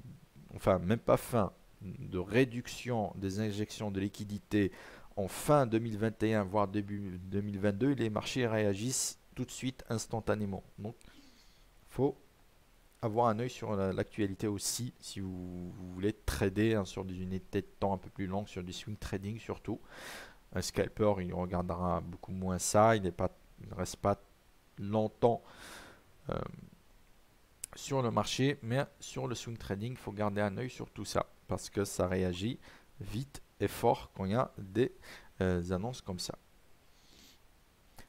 enfin même pas fin, de réduction des injections de liquidités en fin 2021, voire début 2022, les marchés réagissent tout de suite, instantanément. Donc, faut avoir un œil sur l'actualité aussi, si vous, voulez trader hein, sur des unités de temps un peu plus longues, sur du swing trading surtout. Un scalper, il regardera beaucoup moins ça, il ne reste pas longtemps euh, sur le marché, mais sur le swing trading, il faut garder un œil sur tout ça, parce que ça réagit vite et fort quand il y a des euh, annonces comme ça.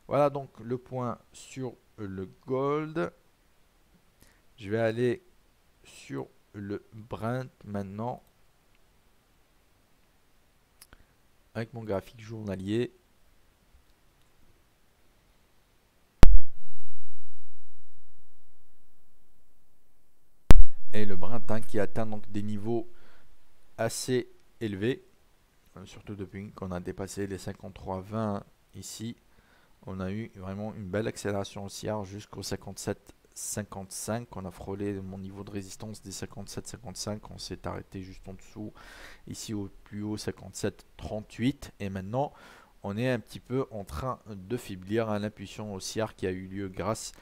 Voilà donc le point sur le gold. Je vais aller sur le Brent maintenant. Avec mon graphique journalier. Et le Brent hein, qui atteint donc des niveaux assez élevés. Euh, surtout depuis qu'on a dépassé les 53,20 ici on a eu vraiment une belle accélération haussière jusqu'au 57-55. On a frôlé mon niveau de résistance des 57-55. On s'est arrêté juste en dessous, ici au plus haut 57-38. Et maintenant, on est un petit peu en train de faiblir à l'impulsion haussière qui a eu lieu grâce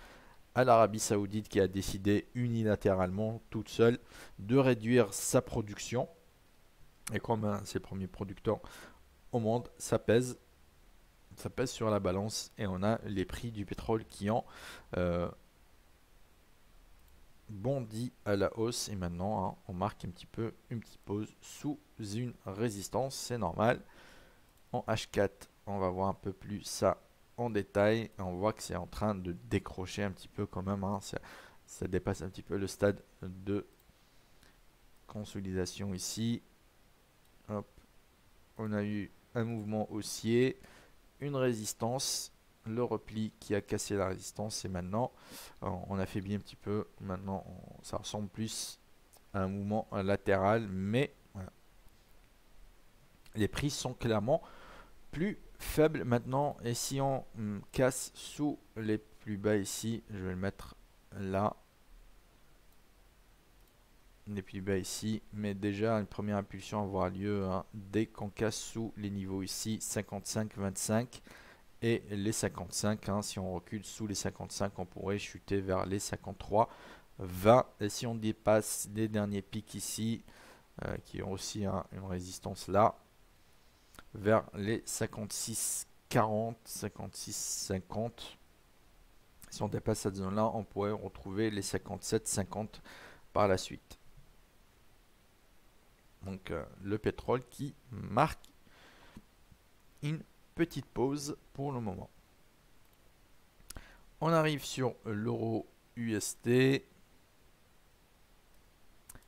à l'Arabie Saoudite qui a décidé unilatéralement, toute seule, de réduire sa production. Et comme ses premiers producteurs au monde, ça pèse ça pèse sur la balance et on a les prix du pétrole qui ont euh, bondi à la hausse et maintenant hein, on marque un petit peu une petite pause sous une résistance, c'est normal. En H4, on va voir un peu plus ça en détail. On voit que c'est en train de décrocher un petit peu quand même. Hein. ça, dépasse un petit peu le stade de consolidation ici. On a eu un mouvement haussier une résistance, le repli qui a cassé la résistance et maintenant on affaiblit un petit peu. Maintenant ça ressemble plus à un mouvement latéral, mais les prix sont clairement plus faibles maintenant. Et si on hum, casse sous les plus bas ici, je vais le mettre là les plus bas ici, mais déjà une première impulsion avoir lieu hein, dès qu'on casse sous les niveaux ici, 55, 25 et les 55. Hein, si on recule sous les 55, on pourrait chuter vers les 53, 20. Et si on dépasse les derniers pics ici, euh, qui ont aussi hein, une résistance là, vers les 56, 40, 56, 50. Si on dépasse cette zone-là, on pourrait retrouver les 57, 50 par la suite. Donc euh, le pétrole qui marque une petite pause pour le moment. On arrive sur l'euro USD.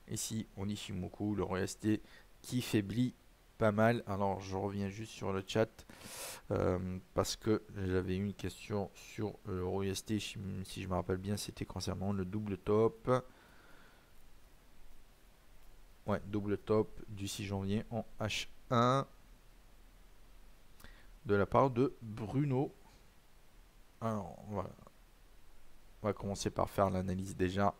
Ici, on Ishimoku, l'euro USD qui faiblit pas mal. Alors, je reviens juste sur le chat euh, parce que j'avais une question sur l'euro USD. Si je me rappelle bien, c'était concernant le double top. Ouais, double top du 6 janvier en H1 de la part de Bruno. Alors, on va, commencer par faire l'analyse déjà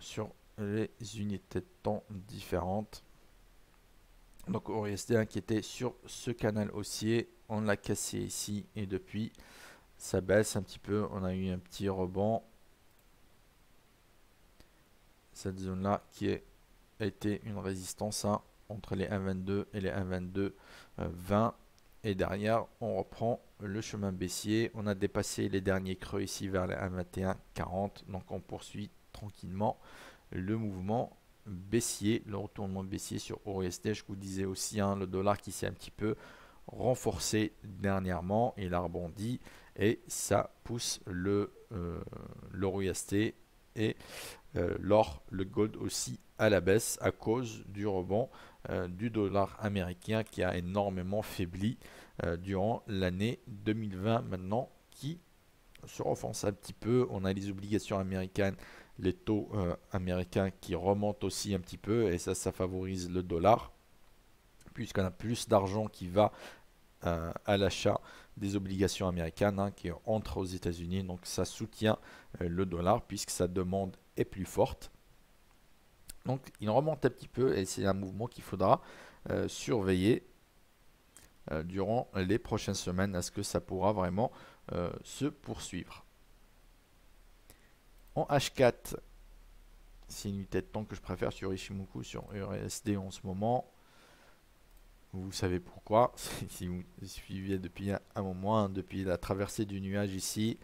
sur les unités de temps différentes. Donc on restait inquiété sur ce canal haussier. On l'a cassé ici et depuis ça baisse un petit peu. On a eu un petit rebond cette zone là qui a été une résistance hein, entre les 1,22 et les 1,22 20 euh, et derrière on reprend le chemin baissier. On a dépassé les derniers creux ici vers les 1,21 40 donc on poursuit tranquillement le mouvement baissier le retournement baissier sur OSD je vous disais aussi hein, le dollar qui s'est un petit peu renforcé dernièrement. Il a rebondi et ça pousse le euh, et euh, l'or, le gold aussi à la baisse à cause du rebond euh, du dollar américain qui a énormément faibli euh, durant l'année 2020 maintenant qui se renforce un petit peu. On a les obligations américaines, les taux américains qui remontent aussi un petit peu et ça, ça favorise le dollar puisqu'on a plus d'argent qui va à l'achat des obligations américaines hein, qui entrent aux États-Unis. Donc ça soutient euh, le dollar puisque sa demande est plus forte. Donc il remonte un petit peu et c'est un mouvement qu'il faudra surveiller durant les prochaines semaines. Est-ce que ça pourra vraiment se poursuivre? En H4, c'est une de temps que je préfère sur Ishimoku, sur URSD en ce moment. Vous savez pourquoi. si vous suivez depuis un moment, hein, depuis la traversée du nuage ici,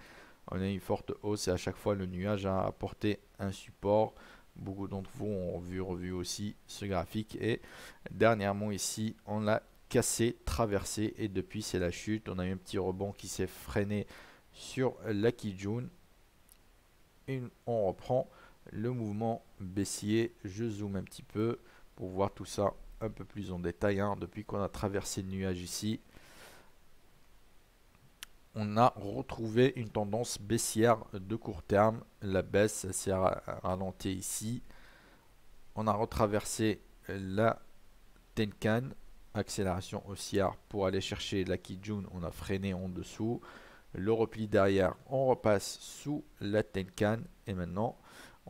on a une forte hausse et à chaque fois le nuage a apporté un support. Beaucoup d'entre vous ont vu, revu aussi ce graphique. Et dernièrement ici, on l'a cassé, traversé et depuis c'est la chute. On a eu un petit rebond qui s'est freiné sur la Kijun et on reprend le mouvement baissier. Je zoome un petit peu pour voir tout ça un peu plus en détail. Hein. Depuis qu'on a traversé le nuage ici, on a retrouvé une tendance baissière de court terme. La baisse s'est ralentie ici. On a retraversé la Tenkan, accélération haussière pour aller chercher la Kijun. On a freiné en dessous le repli derrière, on repasse sous la Tenkan et maintenant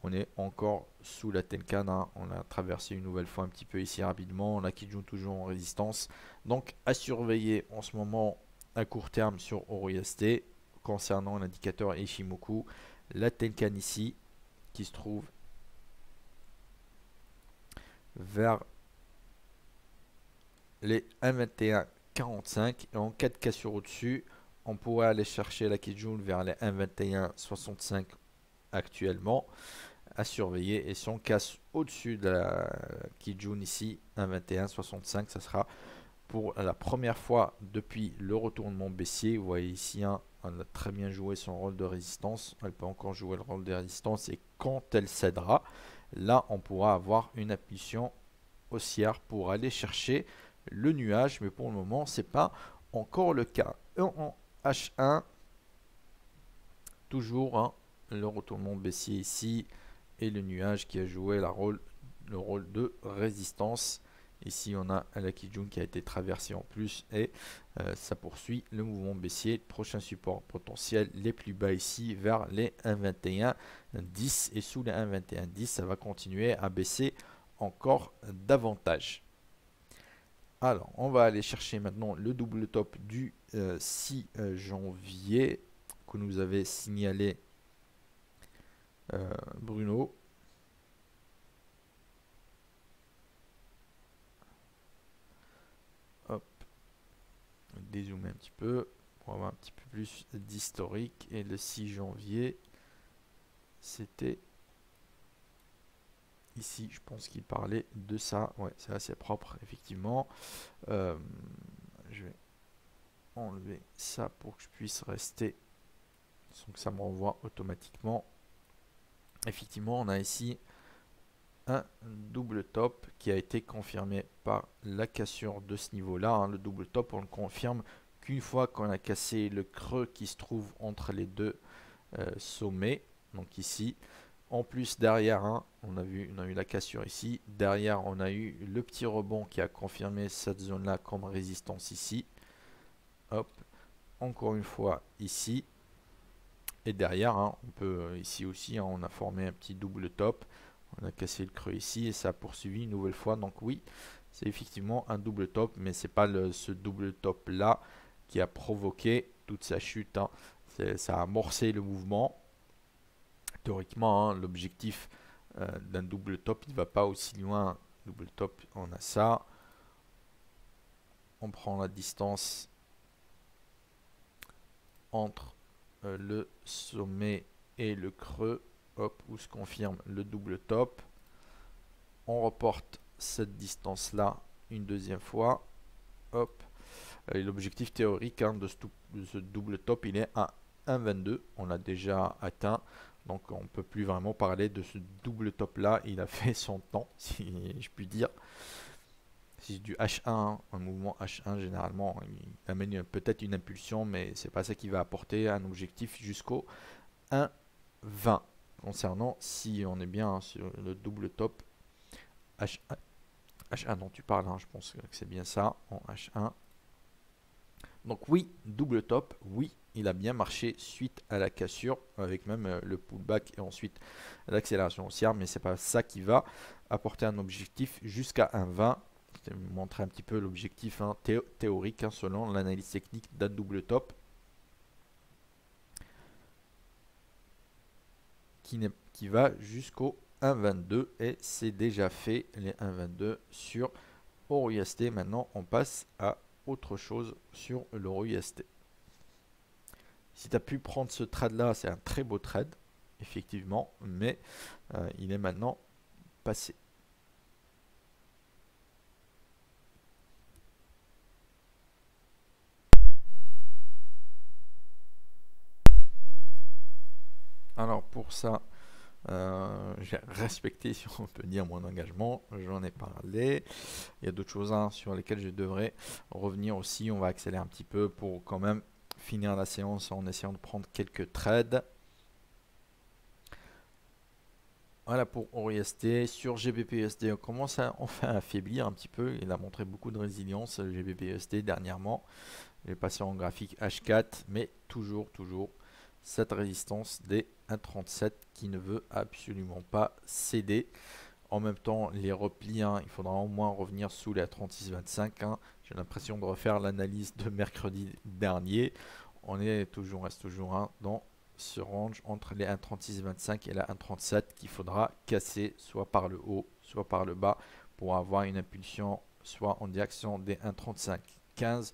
on est encore sous la Tenkan. Hein. On a traversé une nouvelle fois un petit peu ici rapidement. On a Kijun toujours en résistance. Donc à surveiller en ce moment à court terme sur ORIST concernant l'indicateur Ishimoku. La Tenkan ici qui se trouve vers les 1,2145 et en 4 cas sur au-dessus on pourrait aller chercher la Kijun vers les 1,2165 actuellement à surveiller et si on casse au-dessus de la Kijun ici 1,2165 ça sera pour la première fois depuis le retournement baissier. Vous voyez ici hein, elle a très bien joué son rôle de résistance. Elle peut encore jouer le rôle de résistance et quand elle cédera là on pourra avoir une impulsion haussière pour aller chercher le nuage. Mais pour le moment c'est pas encore le cas. H1, toujours hein, le retournement baissier ici et le nuage qui a joué la rôle, le rôle de résistance. Ici, on a la Kijun qui a été traversé en plus et euh, ça poursuit le mouvement baissier. Prochain support potentiel, les plus bas ici vers les 1,21 10 et sous les 1,21 10, ça va continuer à baisser encore davantage. Alors, on va aller chercher maintenant le double top du 6 euh, euh, janvier que nous avait signalé euh, Bruno. Hop, dézoomer un petit peu pour avoir un petit peu plus d'historique. Et le 6 janvier, c'était Ici, je pense qu'il parlait de ça. Ouais, c'est assez propre, effectivement. Euh, je vais enlever ça pour que je puisse rester sans que ça me renvoie automatiquement. Effectivement, on a ici un double top qui a été confirmé par la cassure de ce niveau-là. Hein. Le double top, on le confirme qu'une fois qu'on a cassé le creux qui se trouve entre les deux euh, sommets, donc ici, en plus, derrière, hein, on, a vu, on a eu la cassure ici. Derrière, on a eu le petit rebond qui a confirmé cette zone-là comme résistance ici. Hop, encore une fois ici. Et derrière, hein, on peut euh, ici aussi, hein, on a formé un petit double top. On a cassé le creux ici et ça a poursuivi une nouvelle fois. Donc oui, c'est effectivement un double top, mais c'est pas ce double top là qui a provoqué toute sa chute. Ça a amorcé le mouvement théoriquement, hein, l'objectif euh, d'un double top, il ne va pas aussi loin. Double top, on a ça. On prend la distance entre le sommet et le creux. Hop, où se confirme le double top. On reporte cette distance-là une deuxième fois. Hop. L'objectif théorique hein, de, ce, de, ce, double top, il est à 1,22. On l'a déjà atteint. Donc on ne peut plus vraiment parler de ce double top là. Il a fait son temps, si je puis dire. C'est du H1, un mouvement H1 généralement, amène peut-être une impulsion, mais c'est pas ça qui va apporter un objectif jusqu'au 1,20. Concernant si on est bien sur le double top H1, H1 dont tu parles, hein, je pense que c'est bien ça en H1. Donc oui, double top, oui, il a bien marché suite à la cassure, avec même euh, le pullback et ensuite l'accélération haussière, mais c'est pas ça qui va apporter un objectif jusqu'à 1,20 je vais vous montrer un petit peu l'objectif hein, théorique hein, selon l'analyse technique d'un double top. Qui, va jusqu'au 1.22 et c'est déjà fait les 1.22 sur Euro UST. Maintenant, on passe à autre chose sur l'Euro UST. Si tu as pu prendre ce trade là, c'est un très beau trade, effectivement, mais euh, il est maintenant passé. Alors pour ça, euh, j'ai respecté, si on peut dire, mon engagement. J'en ai parlé. Il y a d'autres choses hein, sur lesquelles je devrais revenir aussi. On va accélérer un petit peu pour quand même finir la séance en essayant de prendre quelques trades. Voilà pour ORIST. Sur GBPUSD, on commence à enfin affaiblir un petit peu. Il a montré beaucoup de résilience, GBPUSD, dernièrement. Il est passé en graphique H4, mais toujours, toujours cette résistance des 1,37 qui ne veut absolument pas céder. En même temps, les replis, il faudra au moins revenir sous les 36,25. Hein. J'ai l'impression de refaire l'analyse de mercredi dernier. On est toujours, reste toujours hein, dans ce range entre les 1,36,25 et la 1,37 qu'il faudra casser soit par le haut, soit par le bas pour avoir une impulsion soit en direction des 1,35,15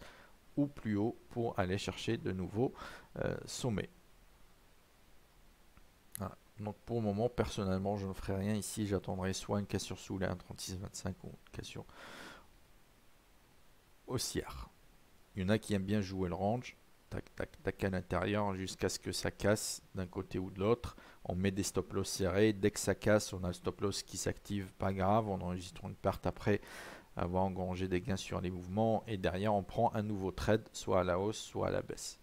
ou plus haut pour aller chercher de nouveaux euh, sommets. Donc pour le moment, personnellement, je ne ferai rien ici. J'attendrai soit une cassure sous les 1.3625 ou une cassure haussière. Il y en a qui aiment bien jouer le range. Tac, tac, tac à l'intérieur jusqu'à ce que ça casse d'un côté ou de l'autre. On met des stop loss serrés. Dès que ça casse, on a le stop loss qui s'active. Pas grave, on enregistre une perte après avoir engrangé des gains sur les mouvements. Et derrière, on prend un nouveau trade, soit à la hausse, soit à la baisse.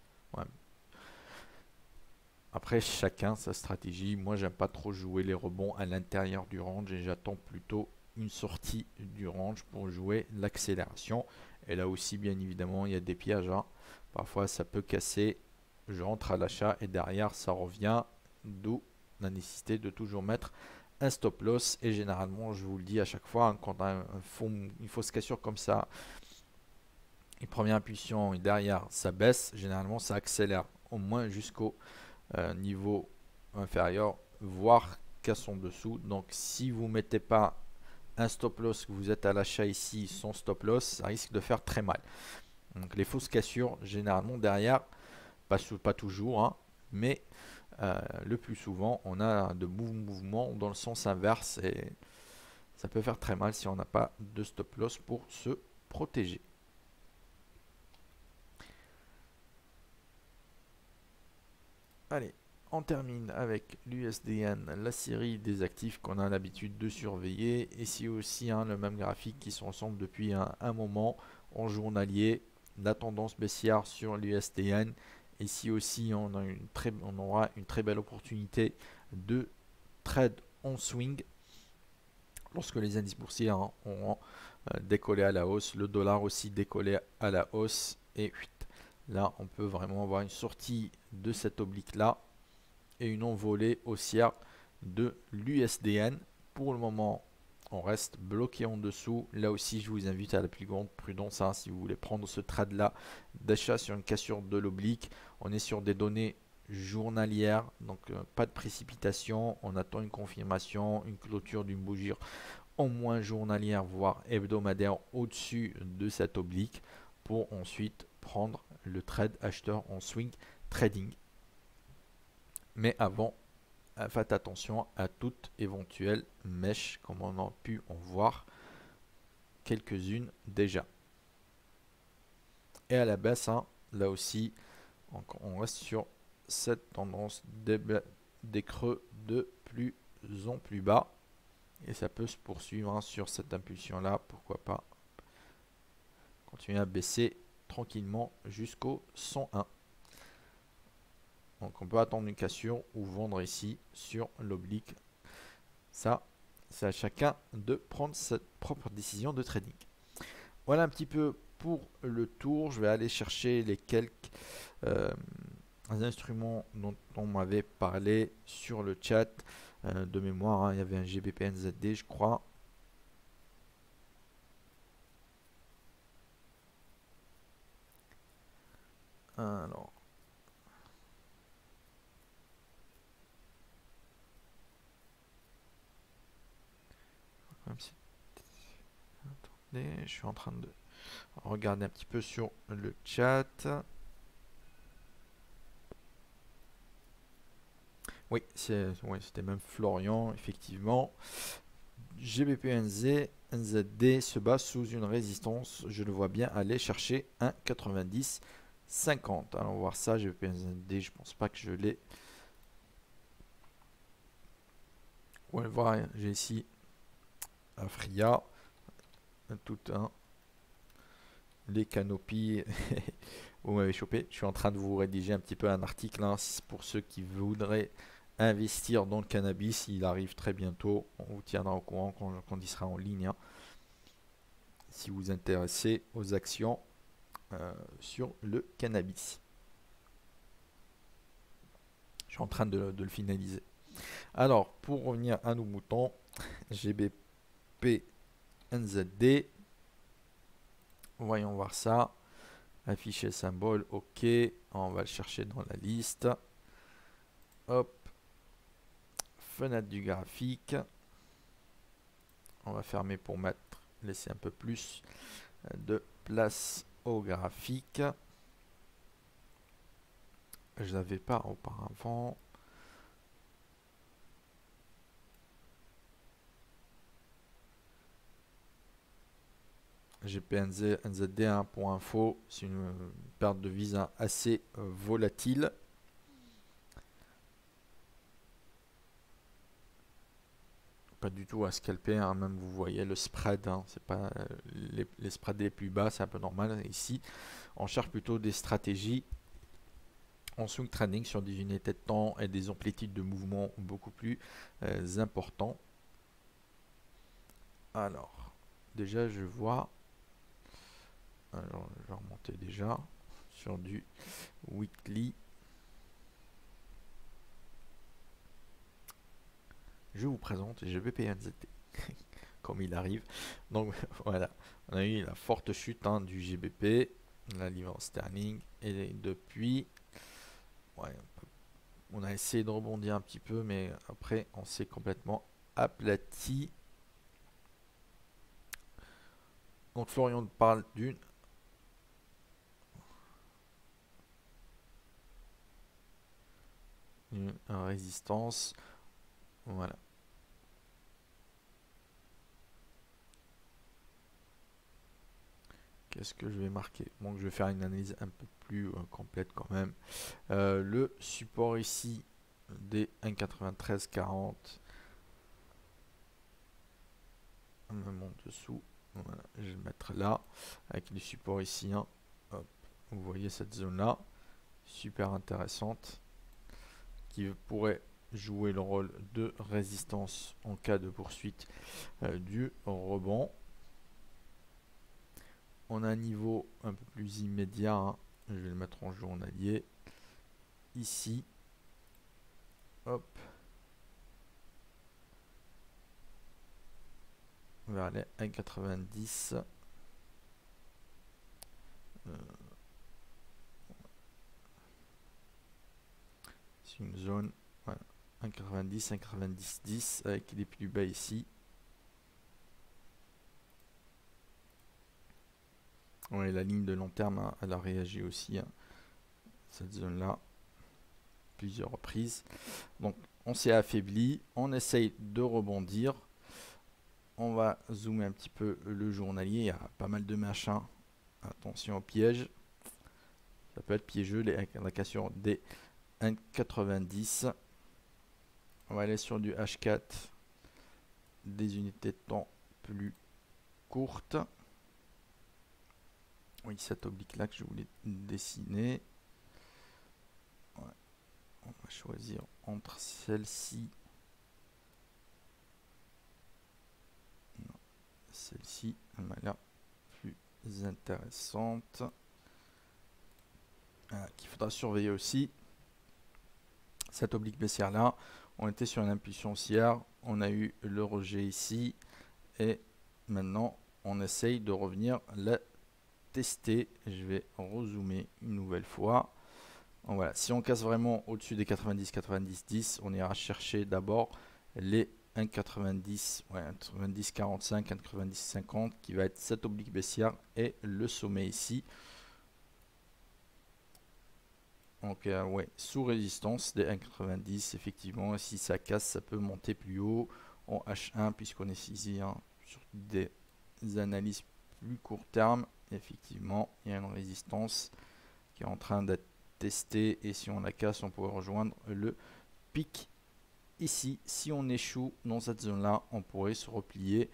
Après, chacun sa stratégie. Moi, j'aime pas trop jouer les rebonds à l'intérieur du range et j'attends plutôt une sortie du range pour jouer l'accélération. Et là aussi, bien évidemment, il y a des pièges. Hein. Parfois, ça peut casser. Je rentre à l'achat et derrière, ça revient. D'où la nécessité de toujours mettre un stop loss. Et généralement, je vous le dis à chaque fois, hein, quand un, une fausse cassure comme ça, une première impulsion et derrière, ça baisse. Généralement, ça accélère au moins jusqu'au niveau inférieur, voire qu'à son dessous. Donc si vous mettez pas un stop loss, que vous êtes à l'achat ici son stop loss, ça risque de faire très mal. Donc les fausses cassures, généralement derrière, pas, pas toujours, hein, mais euh, le plus souvent, on a de mouvements dans le sens inverse et ça peut faire très mal si on n'a pas de stop loss pour se protéger. Allez, on termine avec l'USDN, la série des actifs qu'on a l'habitude de surveiller. Ici aussi, hein, le même graphique qui sont ensemble depuis un, moment en journalier. La tendance baissière sur l'USDN. Ici aussi, on, aura une très belle opportunité de trade en swing lorsque les indices boursiers hein, auront euh, décollé à la hausse, le dollar aussi décollé à la hausse et Là, on peut vraiment avoir une sortie de cette oblique-là et une envolée haussière de l'USDN. Pour le moment, on reste bloqué en dessous. Là aussi, je vous invite à la plus grande prudence hein, si vous voulez prendre ce trade-là d'achat sur une cassure de l'oblique. On est sur des données journalières, donc euh, pas de précipitation. On attend une confirmation, une clôture d'une bougie au moins journalière, voire hebdomadaire au-dessus de cette oblique pour ensuite prendre le trade acheteur en swing trading. Mais avant, euh, faites attention à toute éventuelle mèche, comme on a pu en voir quelques-unes déjà. Et à la baisse, hein, là aussi, on reste sur cette tendance des, creux de plus en plus bas. Et ça peut se poursuivre hein, sur cette impulsion-là, pourquoi pas continuer à baisser tranquillement jusqu'au 101. Donc on peut attendre une cassure ou vendre ici sur l'oblique. Ça, c'est à chacun de prendre sa propre décision de trading. Voilà un petit peu pour le tour. Je vais aller chercher les quelques euh, instruments dont on m'avait parlé sur le chat euh, de mémoire. Hein. il y avait un GBPNZD, je crois. Alors. Attendez, je suis en train de regarder un petit peu sur le chat. Oui, c'était même Florian, effectivement. GBPNZ, NZD se bat sous une résistance. Je le vois bien aller chercher 1,90, 50. Allons voir ça. GBPNZD, je pense pas que je l'ai. On va voir, j'ai ici Afria, tout un, les canopies, vous m'avez chopé. Je suis en train de vous rédiger un petit peu un article hein, pour ceux qui voudraient investir dans le cannabis. Il arrive très bientôt. On vous tiendra au courant quand, il sera en ligne. Hein. si vous vous intéressez aux actions euh, sur le cannabis. Je suis en train de, le finaliser. Alors, pour revenir à nos moutons, GB NZD. Voyons voir ça. Afficher symbole, OK. On va le chercher dans la liste. Hop. Fenêtre du graphique. On va fermer pour mettre, laisser un peu plus de place au graphique. Je n'avais pas auparavant. GPNZ NZD pour info, c'est une perte de visa assez euh, volatile. Pas du tout à scalper, hein, même vous voyez le spread, hein, c'est pas euh, les, spreads les plus bas, c'est un peu normal. Ici, on cherche plutôt des stratégies en swing trading sur des unités de temps et des amplitudes de mouvement beaucoup plus euh, importants. Alors, déjà je vois alors, je vais remonter déjà sur du weekly. Je vous présente GBPNZT comme il arrive. Donc voilà, on a eu la forte chute hein, du GBP, la livre sterling, et depuis, on a essayé de rebondir un petit peu, mais après on s'est complètement aplati. Donc Florian parle d'une une résistance. Voilà. Qu'est-ce que je vais marquer? Bon, je vais faire une analyse un peu plus euh, complète quand même. Euh, le support ici des 1,9340. Même en dessous. Voilà, je vais le mettre là. Avec le support ici. Hein. vous voyez cette zone là. Super intéressante qui pourrait jouer le rôle de résistance en cas de poursuite euh, du rebond. On a un niveau un peu plus immédiat, hein. je vais le mettre en journalier, ici, hop, vers les 1,90. Euh, une zone 1,90, 1,90, 10 avec les plus bas ici. La ligne de long terme, hein, elle a réagi aussi, hein. cette zone-là, plusieurs reprises. Donc, on s'est affaibli, on essaye de rebondir. On va zoomer un petit peu le journalier, il y a pas mal de machins. Attention au piège. Ça peut être piégeux, les, la cassure des 1,90. On va aller sur du H4, des unités de temps plus courtes. Oui, cette oblique là que je voulais dessiner. On va choisir entre celle-ci. Celle-ci, elle m'a l'air plus intéressante. Qu'il faudra surveiller aussi. Cette oblique baissière là, on était sur une impulsion haussière, on a eu le rejet ici, et maintenant on essaye de revenir la tester. Je vais rezoomer une nouvelle fois. voilà. Si on casse vraiment au-dessus des 90, 90, 10, on ira chercher d'abord les 1,90, ouais, 90, 45, 1,90, 50, qui va être cette oblique baissière et le sommet ici. Donc euh, ouais, sous résistance des 1,90, effectivement, si ça casse, ça peut monter plus haut en H1, puisqu'on est ici hein, sur des analyses plus court terme. Effectivement, il y a une résistance qui est en train d'être testée, et si on la casse, on pourrait rejoindre le pic ici. Si on échoue dans cette zone-là, on pourrait se replier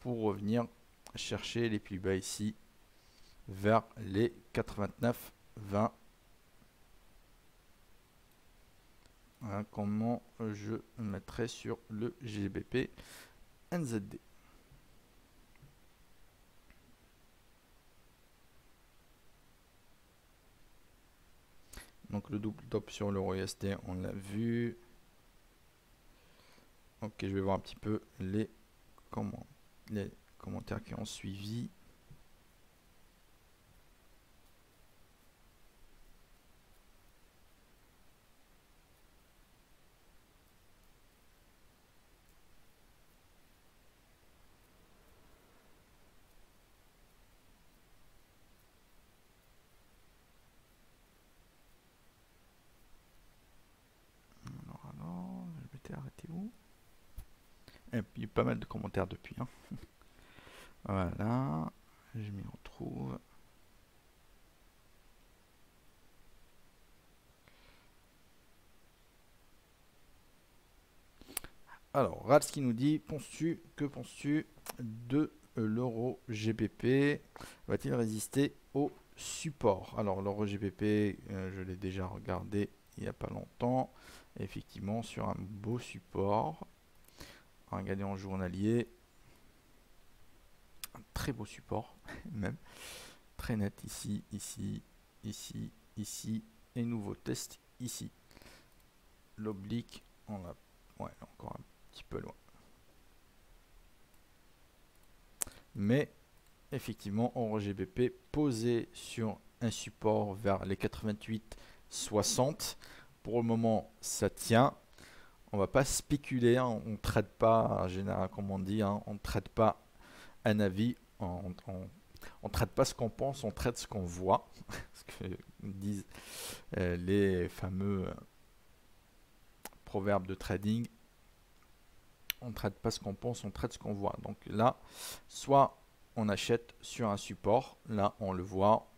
pour revenir chercher les plus bas ici vers les 89, 20 comment je mettrai sur le GBP NZD. Donc le double top sur l'euro USD, on l'a vu. Ok, je vais voir un petit peu les, comment, les commentaires qui ont suivi. Et puis pas mal de commentaires depuis. Hein. voilà, je m'y retrouve. Alors, Rals qui nous dit, penses-tu, que penses-tu de l'euro GBP Va-t-il résister au support? Alors, l'euro GBP, euh, je l'ai déjà regardé il n'y a pas longtemps. Effectivement, sur un beau support. Regardez en journalier. Un très beau support, même. Très net ici, ici, ici, ici. Et nouveau test ici. L'oblique, on a ouais, encore un petit peu loin. Mais effectivement, en GBP posé sur un support vers les 88 60. Pour le moment, ça tient on va pas spéculer, hein, on ne traite pas, en général, comme on dit, hein, on ne traite pas un avis, on ne traite pas ce qu'on pense, on traite ce qu'on voit, ce que disent euh, les fameux euh, proverbes de trading. On ne traite pas ce qu'on pense, on traite ce qu'on voit. Donc là, soit on achète sur un support, là on le voit,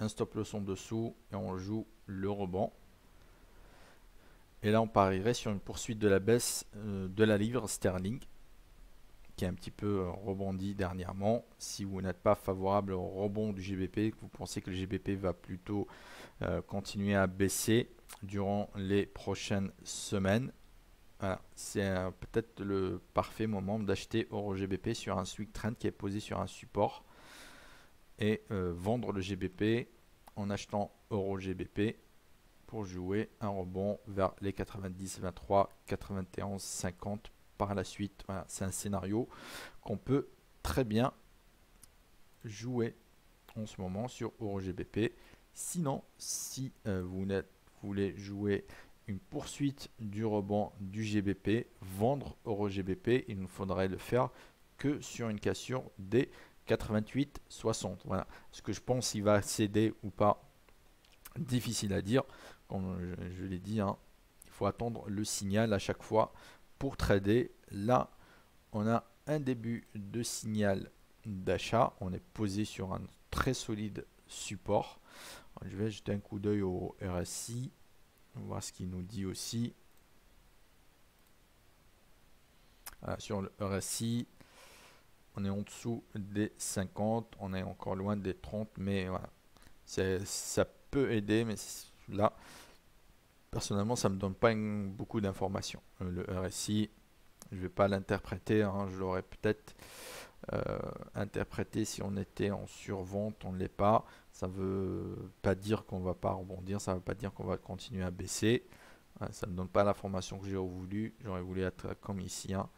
un stop loss en dessous et on joue le rebond. Et là, on parierait sur une poursuite de la baisse euh, de la livre sterling, qui a un petit peu euh, rebondi dernièrement. Si vous n'êtes pas favorable au rebond du GBP, que vous pensez que le GBP va plutôt euh, continuer à baisser durant les prochaines semaines, c'est peut-être le parfait moment d'acheter Euro GBP sur un swing trend qui est posé sur un support et vendre le GBP en achetant Euro GBP jouer un rebond vers les 90, 23, 91, 50 par la suite. Voilà, c'est un scénario qu'on peut très bien jouer en ce moment sur EuroGBP. Sinon, si euh, vous, voulez jouer une poursuite du rebond du GBP, vendre EuroGBP, il ne faudrait le faire que sur une cassure des 88, 60. Voilà. Ce que je pense il va céder ou pas, difficile à dire comme je, l'ai dit, hein, il faut attendre le signal à chaque fois pour trader. Là, on a un début de signal d'achat. On est posé sur un très solide support. Je vais jeter un coup d'œil au RSI, voir ce qu'il nous dit aussi. sur le RSI, on est en dessous des 50, on est encore loin des 30, mais voilà. Ça peut aider, mais là, personnellement, ça ne me donne pas beaucoup d'informations. Euh, le RSI, je vais pas l'interpréter, hein, je l'aurais peut-être euh, interprété si on était en survente, on ne l'est pas. Ça ne veut pas dire qu'on va pas rebondir, ça ne veut pas dire qu'on va continuer à baisser. ça ne me donne pas l'information que j'ai voulu. J'aurais voulu être comme ici. Hein.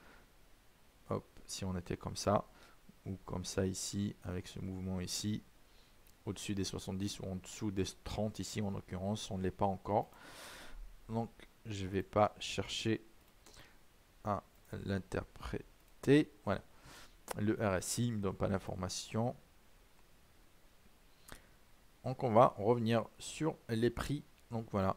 Si on était comme ça, ou comme ça ici, avec ce mouvement ici, au-dessus des 70 ou en dessous des 30 ici en l'occurrence, on ne l'est pas encore. Donc je ne vais pas chercher à l'interpréter. Voilà. Le RSI ne me donne pas l'information. Donc on va revenir sur les prix. Donc voilà,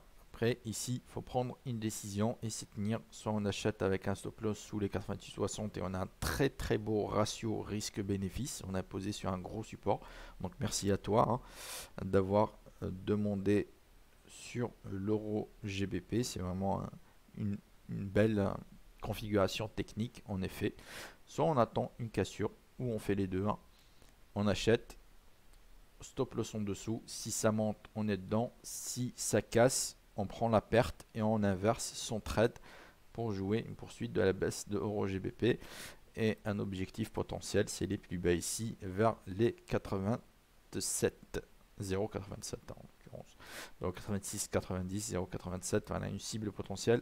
ici, il faut prendre une décision et s'y tenir. Soit on achète avec un stop loss sous les 88,60 et on a un très très beau ratio risque-bénéfice. On a posé sur un gros support. Donc merci à toi hein, d'avoir euh, demandé sur l'euro GBP. C'est vraiment une, belle euh, configuration technique en effet. Soit on attend une cassure ou on fait les deux. Hein. On achète stop loss en dessous. Si ça monte, on est dedans. Si ça casse, on prend la perte et on inverse son trade pour jouer une poursuite de la baisse de Euro GBP. Et un objectif potentiel, c'est les plus bas ici, vers les 87, 0,87 en l'occurrence. 0,86, 90, 0,87, voilà une cible potentielle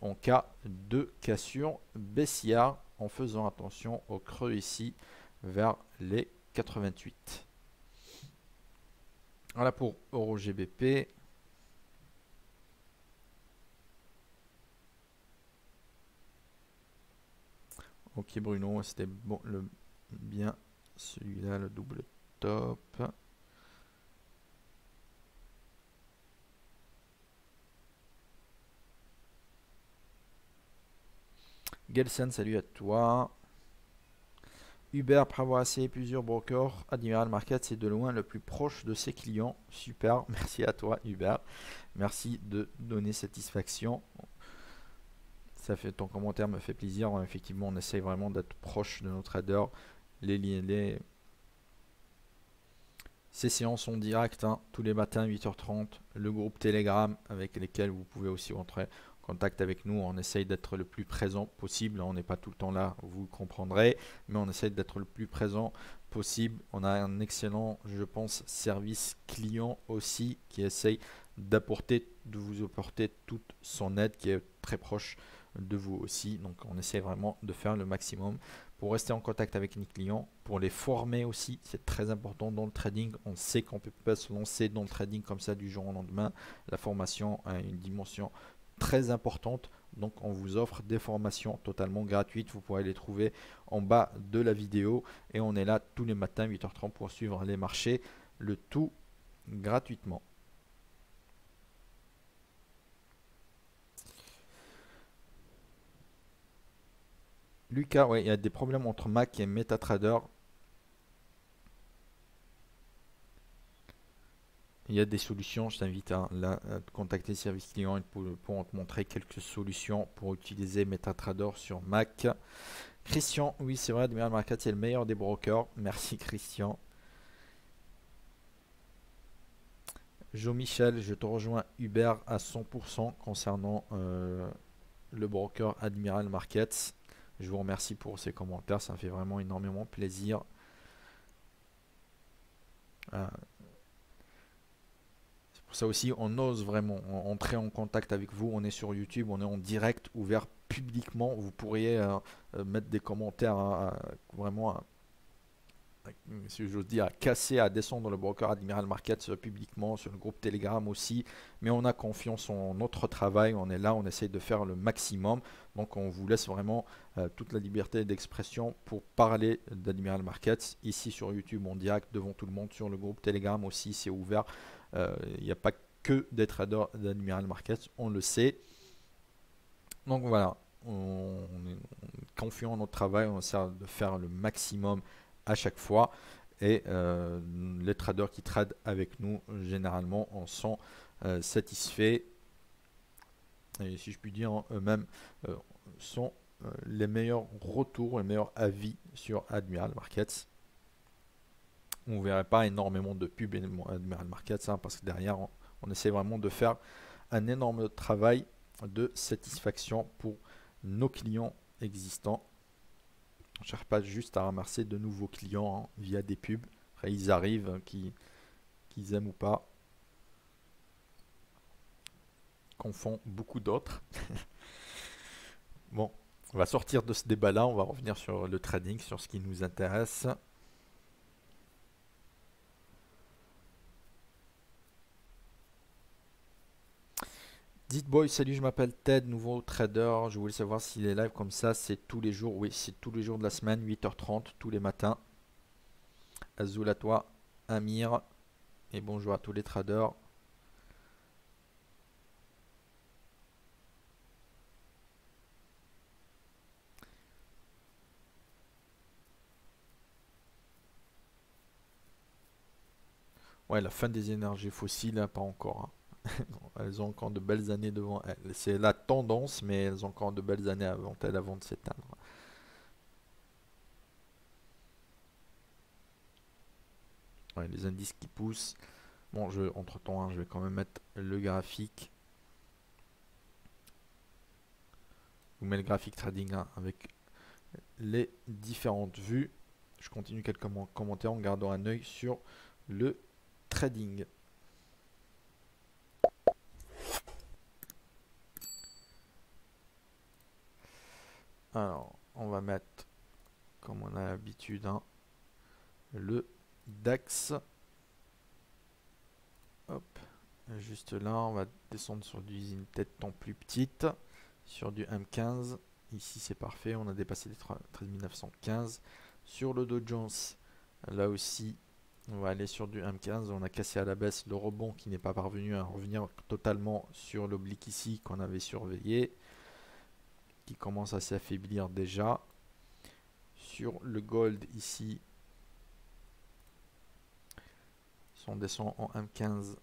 en cas de cassure baissière en faisant attention au creux ici vers les 88. Voilà pour Euro GBP. Ok Bruno, c'était bon, le bien celui-là, le double top. Gelsen, salut à toi. Uber, après avoir essayé plusieurs brokers, Admiral Market, c'est de loin le plus proche de ses clients. Super, merci à toi Uber. Merci de donner satisfaction ça fait ton commentaire me fait plaisir. Effectivement, on essaye vraiment d'être proche de nos traders. Les, les, ces séances sont directes hein, tous les matins 8h30. Le groupe Telegram avec lesquels vous pouvez aussi rentrer en contact avec nous. On essaye d'être le plus présent possible. On n'est pas tout le temps là, vous comprendrez, mais on essaye d'être le plus présent possible. On a un excellent, je pense, service client aussi qui essaye d'apporter, de vous apporter toute son aide qui est très proche de vous aussi. Donc on essaie vraiment de faire le maximum pour rester en contact avec nos clients, pour les former aussi. C'est très important dans le trading. On sait qu'on ne peut pas se lancer dans le trading comme ça du jour au lendemain. La formation a une dimension très importante. Donc on vous offre des formations totalement gratuites. Vous pourrez les trouver en bas de la vidéo. Et on est là tous les matins 8h30 pour suivre les marchés. Le tout gratuitement. Lucas, ouais, il y a des problèmes entre Mac et MetaTrader. Il y a des solutions, je t'invite à, contacter service client pour, pour te montrer quelques solutions pour utiliser MetaTrader sur Mac. Christian, oui c'est vrai, Admiral Market c'est le meilleur des brokers. Merci Christian. Jean-Michel, je te rejoins Uber à 100% concernant euh, le broker Admiral Markets. Je vous remercie pour ces commentaires, ça me fait vraiment énormément plaisir. Euh, c'est pour ça aussi, on ose vraiment entrer en contact avec vous. On est sur YouTube, on est en direct, ouvert publiquement. Vous pourriez euh, euh, mettre des commentaires hein, vraiment si j'ose dire, à casser, à descendre le broker Admiral Markets publiquement, sur le groupe Telegram aussi. Mais on a confiance en notre travail, on est là, on essaye de faire le maximum. Donc on vous laisse vraiment euh, toute la liberté d'expression pour parler d'Admiral Markets. Ici sur YouTube, en direct devant tout le monde, sur le groupe Telegram aussi, c'est ouvert. Euh, il n'y a pas que des traders d'Admiral Markets, on le sait. Donc voilà, on, est confiant en notre travail, on essaie de faire le maximum à chaque fois. Et euh, les traders qui tradent avec nous, généralement, en sont satisfaits et si je puis dire, eux-mêmes euh, sont euh, les meilleurs retours, les meilleurs avis sur Admiral Markets. On ne verrait pas énormément de pubs Admiral Markets hein, parce que derrière, on, essaie vraiment de faire un énorme travail de satisfaction pour nos clients existants. On ne cherche pas juste à ramasser de nouveaux clients via des pubs. Après, ils arrivent, hein, qu'ils aiment ou pas. Qu'on beaucoup d'autres. bon, on va sortir de ce débat-là. On va revenir sur le trading, sur ce qui nous intéresse. Dites boy, salut, je m'appelle Ted, nouveau trader. Je voulais savoir si les lives comme ça, c'est tous les jours. Oui, c'est tous les jours de la semaine, 8h30, tous les matins. Azul à toi, Amir. Et bonjour à tous les traders. Ouais, la fin des énergies fossiles, hein, pas encore. Hein. elles ont encore de belles années devant elles. C'est la tendance, mais elles ont encore de belles années avant elles avant de s'éteindre. les indices qui poussent. Bon, je, entre temps, hein, je vais quand même mettre le graphique. Vous mets le graphique trading hein, avec les différentes vues. Je continue quelques commentaires en gardant un œil sur le trading. Alors, on va mettre, comme on a l'habitude, hein, le DAX. Hop, juste là, on va descendre sur du tête en plus petite, sur du M15. Ici, c'est parfait, on a dépassé les 13 915. Sur le Dow Jones, là aussi, on va aller sur du M15. On a cassé à la baisse le rebond qui n'est pas parvenu à revenir totalement sur l'oblique ici qu'on avait surveillé qui commence à s'affaiblir déjà. Sur le gold ici, si on descend en 1.15,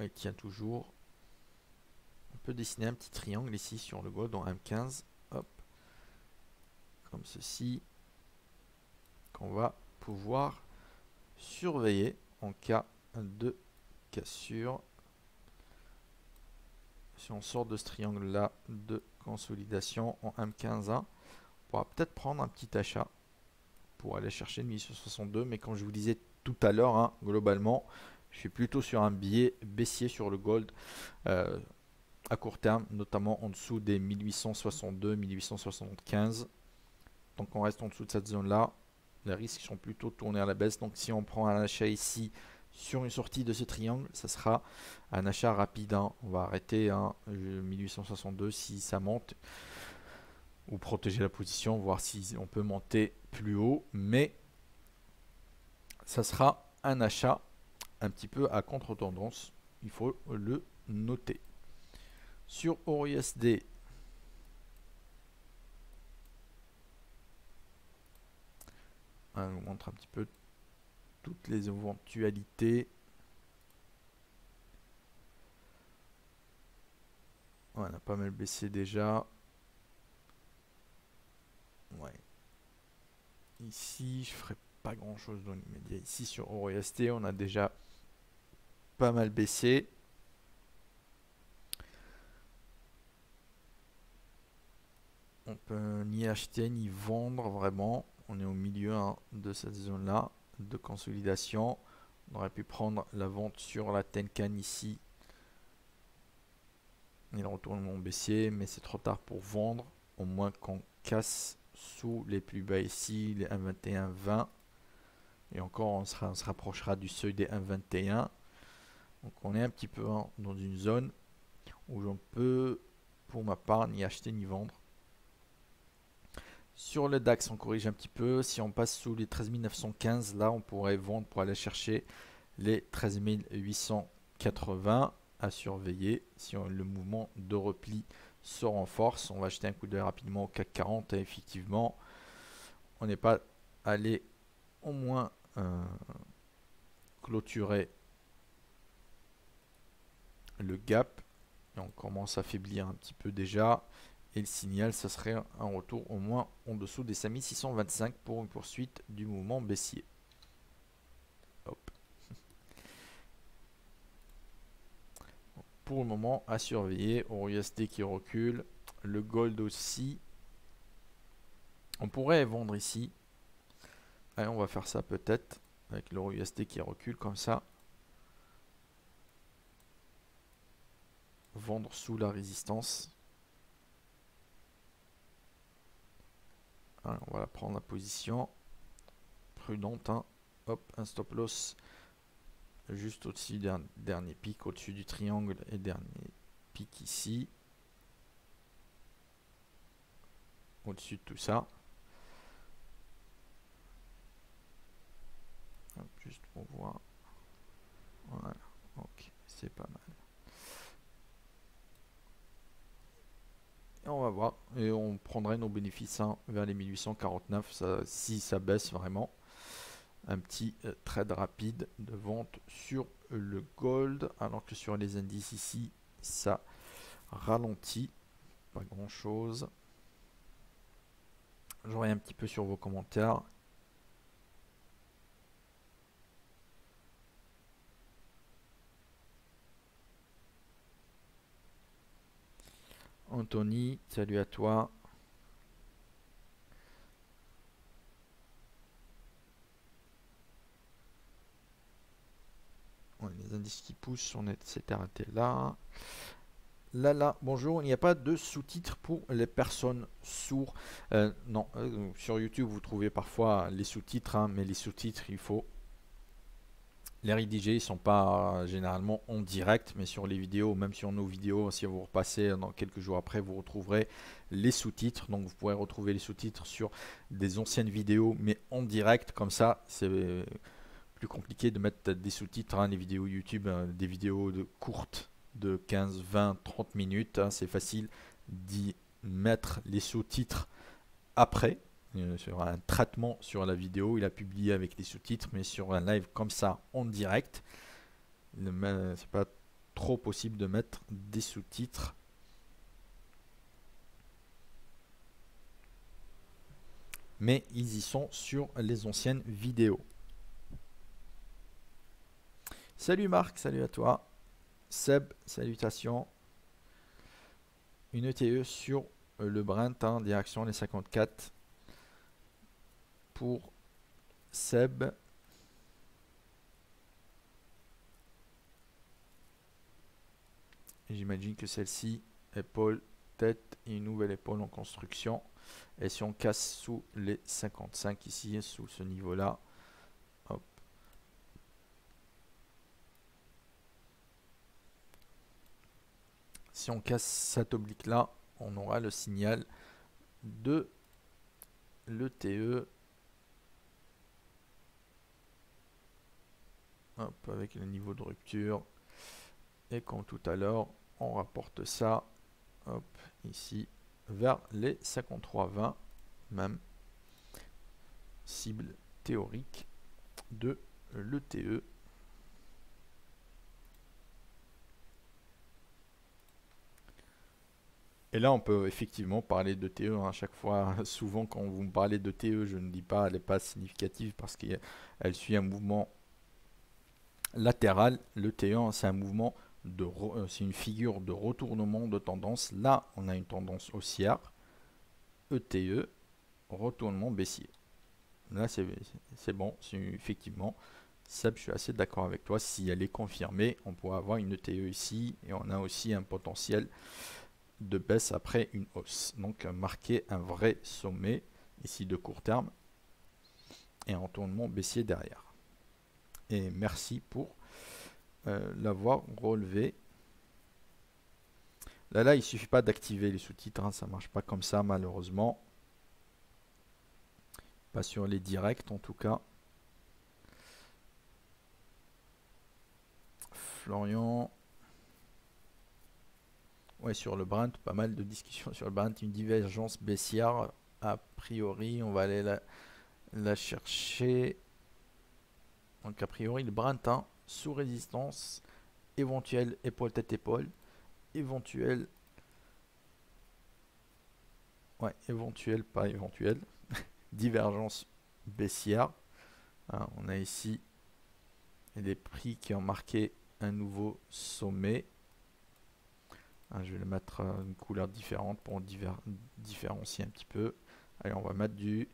il tient toujours. On peut dessiner un petit triangle ici sur le gold en 1.15. Hop. Comme ceci. Qu'on va pouvoir surveiller en cas de cassure si on sort de ce triangle là de consolidation en M15, on pourra peut-être prendre un petit achat pour aller chercher une 1862. Mais comme je vous disais tout à l'heure, hein, globalement, je suis plutôt sur un biais baissier sur le gold euh, à court terme, notamment en dessous des 1862, 1875. Donc on reste en dessous de cette zone là. Les risques sont plutôt tournés à la baisse. Donc si on prend un achat ici sur une sortie de ce triangle, ça sera un achat rapide. Hein. On va arrêter hein, 1862 si ça monte ou protéger la position, voir si on peut monter plus haut. Mais ça sera un achat un petit peu à contre-tendance. Il faut le noter. Sur ORISD, on vous montre un petit peu toutes les éventualités. on a pas mal baissé déjà. Ouais. Ici, je ferai pas grand chose dans l'immédiat. Ici, sur ORST, on a déjà pas mal baissé. On peut ni acheter ni vendre vraiment. On est au milieu hein, de cette zone-là de consolidation. On aurait pu prendre la vente sur la Tenkan ici. Et le retournement baissier, mais c'est trop tard pour vendre. Au moins qu'on casse sous les plus bas ici, les 1,21, 20. Et encore, on, sera, on se rapprochera du seuil des 1,21. Donc on est un petit peu dans une zone où j'en peux, pour ma part, ni acheter ni vendre. Sur le DAX, on corrige un petit peu. Si on passe sous les 13 915, là, on pourrait vendre pour aller chercher les 13 880 à surveiller. Si le mouvement de repli se renforce, on va jeter un coup d'œil rapidement au CAC 40. Et effectivement, on n'est pas allé au moins euh, clôturer le gap. Et on commence à faiblir un petit peu déjà. Et le signal, ce serait un retour au moins en dessous des 5625 pour une poursuite du mouvement baissier. Pour le moment, à surveiller. USD qui recule. Le gold aussi. On pourrait vendre ici. Allez, on va faire ça peut-être. Avec l'euro USD qui recule comme ça. Vendre sous la résistance. On va prendre la position. Prudente. Hein. Hop, un stop loss juste au-dessus d'un dernier pic, au-dessus du triangle et dernier pic ici. Au-dessus de tout ça. juste pour voir. Voilà, ok, c'est pas mal. Et on va voir, et on prendrait nos bénéfices hein, vers les 1849 ça, si ça baisse vraiment un petit euh, trade rapide de vente sur le gold alors que sur les indices ici ça ralentit pas grand chose reviens un petit peu sur vos commentaires Anthony, salut à toi. les indices qui poussent, on s'est arrêté là. Là, là, bonjour, il n'y a pas de sous-titres pour les personnes sourdes. Euh, non, euh, sur YouTube, vous trouvez parfois les sous-titres, hein, mais les sous-titres, il faut les rédiger. Ils ne sont pas généralement en direct, mais sur les vidéos, même sur nos vidéos, si vous repassez dans quelques jours après, vous retrouverez les sous-titres. Donc, vous pourrez retrouver les sous-titres sur des anciennes vidéos, mais en direct, comme ça, c'est compliqué de mettre des sous-titres, hein, les vidéos YouTube, hein, des vidéos de courtes de 15, 20, 30 minutes. Hein, c'est facile d'y mettre les sous-titres après. Euh, sur un traitement sur la vidéo, il a publié avec les sous-titres, mais sur un live comme ça en direct, c'est pas trop possible de mettre des sous-titres. Mais ils y sont sur les anciennes vidéos. Salut Marc, salut à toi. Seb, salutations. Une ETE sur le Brent, hein, direction les 54 pour Seb. J'imagine que celle-ci, épaule, tête et une nouvelle épaule en construction. Et si on casse sous les 55 ici, sous ce niveau-là, Si on casse cette oblique là, on aura le signal de l'ETE. Avec le niveau de rupture. Et comme tout à l'heure, on rapporte ça hop, ici vers les 53,20, même cible théorique de l'ETE. Et là, on peut effectivement parler de TE hein. à chaque fois. Souvent, quand vous me parlez de TE, je ne dis pas elle n'est pas significative parce qu'elle suit un mouvement latéral. Le TE, hein, c'est un mouvement euh, c'est une figure de retournement de tendance. Là, on a une tendance haussière. ETE, e, retournement baissier. Là, c'est bon. Effectivement, ça, je suis assez d'accord avec toi. Si elle est confirmée, on pourrait avoir une ETE ici et on a aussi un potentiel de baisse après une hausse. Donc marquer un vrai sommet ici de court terme et un retournement baissier derrière. Et merci pour euh, l'avoir relevé. Là, là, il suffit pas d'activer les sous-titres, hein, ça marche pas comme ça malheureusement. Pas sur les directs en tout cas. Florian, Ouais, sur le Brent, pas mal de discussions sur le Brent, une divergence baissière. A priori, on va aller la, chercher. Donc, a priori, le Brent hein, sous résistance, éventuelle épaule-tête-épaule, éventuelle ouais, éventuelle, pas éventuelle, divergence baissière. Hein, on a ici des prix qui ont marqué un nouveau sommet. Hein, je vais le mettre une couleur différente pour différencier un petit peu. Allez, on va mettre du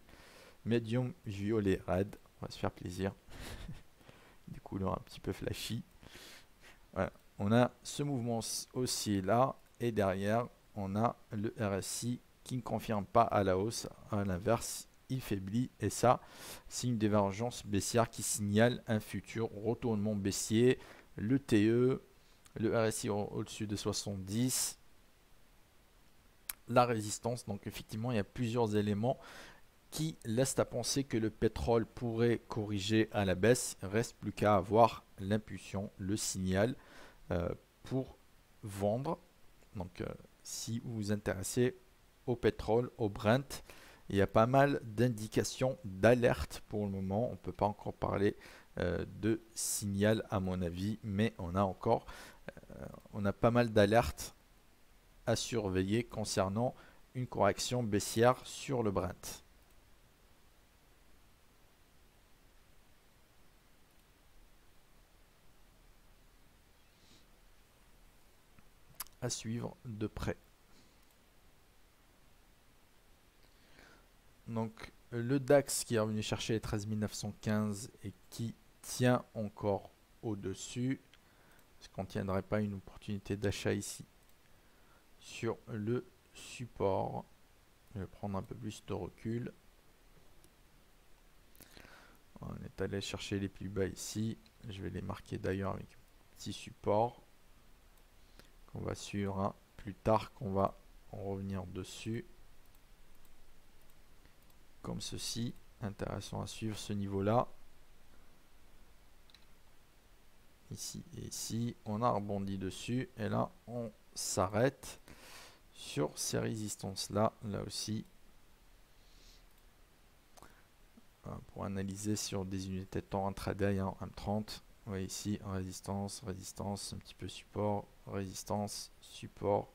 médium violet red. On va se faire plaisir. des couleurs un petit peu flashy. On a ce mouvement aussi là. Et derrière, on a le RSI qui ne confirme pas à la hausse. À l'inverse, il faiblit. Et ça, c'est une divergence baissière qui signale un futur retournement baissier. Le TE, le RSI au-dessus de 70, la résistance. Donc effectivement, il y a plusieurs éléments qui laissent à penser que le pétrole pourrait corriger à la baisse? Reste plus qu'à avoir l'impulsion, le signal euh, pour vendre. Donc euh, si vous vous intéressez au pétrole, au Brent, il y a pas mal d'indications, d'alerte pour le moment. On ne peut pas encore parler euh, de signal à mon avis, mais on a encore on a pas mal d'alertes à surveiller concernant une correction baissière sur le Brent. À suivre de près. Donc le DAX qui est revenu chercher les 13 915 et qui tient encore au-dessus. Est-ce qu'on ne tiendrait pas une opportunité d'achat ici sur le support Je vais prendre un peu plus de recul. On est allé chercher les plus bas ici. Je vais les marquer d'ailleurs avec un petit support qu'on va suivre plus tard qu'on va en revenir dessus. Comme ceci. Intéressant à suivre ce niveau là ici et ici. On a rebondi dessus. Et là on s'arrête sur ces résistances là aussi. Pour analyser sur des unités de temps intraday en M30 voyez ici résistance résistance un petit peu support résistance, support,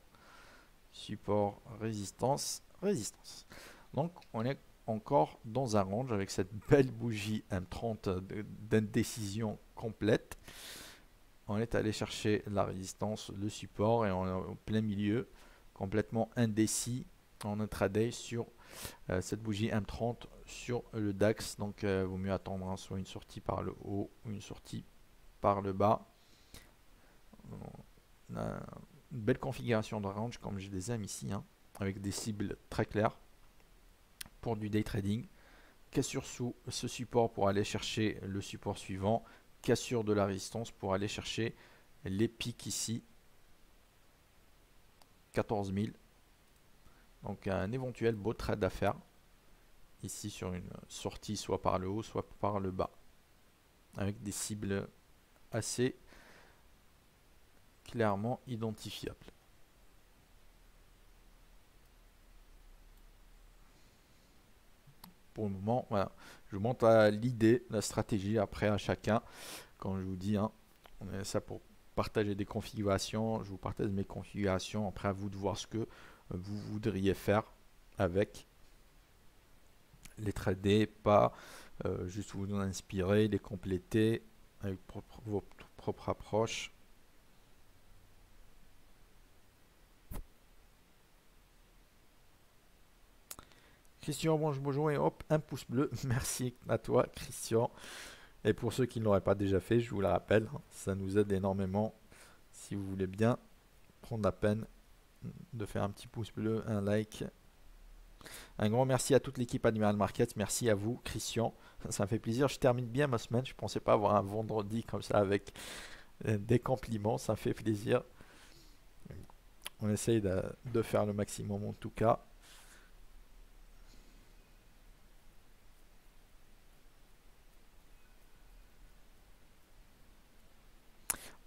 support, résistance, résistance. Donc on est encore dans un range avec cette belle bougie M30 d'indécision complète. On est allé chercher la résistance, le support et on est au plein milieu, complètement indécis en intraday sur euh, cette bougie M30 sur le DAX. Donc euh, vaut mieux attendre hein, soit une sortie par le haut ou une sortie par le bas une belle configuration de range comme je les aime ici, hein, avec des cibles très claires pour du day trading. Cassure sous ce support pour aller chercher le support suivant. Cassure de la résistance pour aller chercher les pics ici. 14 000. Donc un éventuel beau trade d'affaires ici sur une sortie soit par le haut soit par le bas avec des cibles assez clairement identifiable. Pour le moment, voilà. Je vous montre à l'idée, la stratégie après à chacun. Quand je vous dis, hein, ça pour partager des configurations. Je vous partage mes configurations. Après, à vous de voir ce que vous voudriez faire avec les trader, pas euh, juste vous en inspirer, les compléter avec votre propre approche. Christian, bonjour, bonjour et hop, un pouce bleu. Merci à toi, Christian. Et pour ceux qui ne l'auraient pas déjà fait, je vous le rappelle, ça nous aide énormément. Si vous voulez bien prendre la peine de faire un petit pouce bleu, un like. Un grand merci à toute l'équipe Animal Market. Merci à vous, Christian. Ça me fait plaisir. Je termine bien ma semaine. Je ne pensais pas avoir un vendredi comme ça avec euh, des compliments. Ça fait plaisir. On essaye de faire le maximum en tout cas.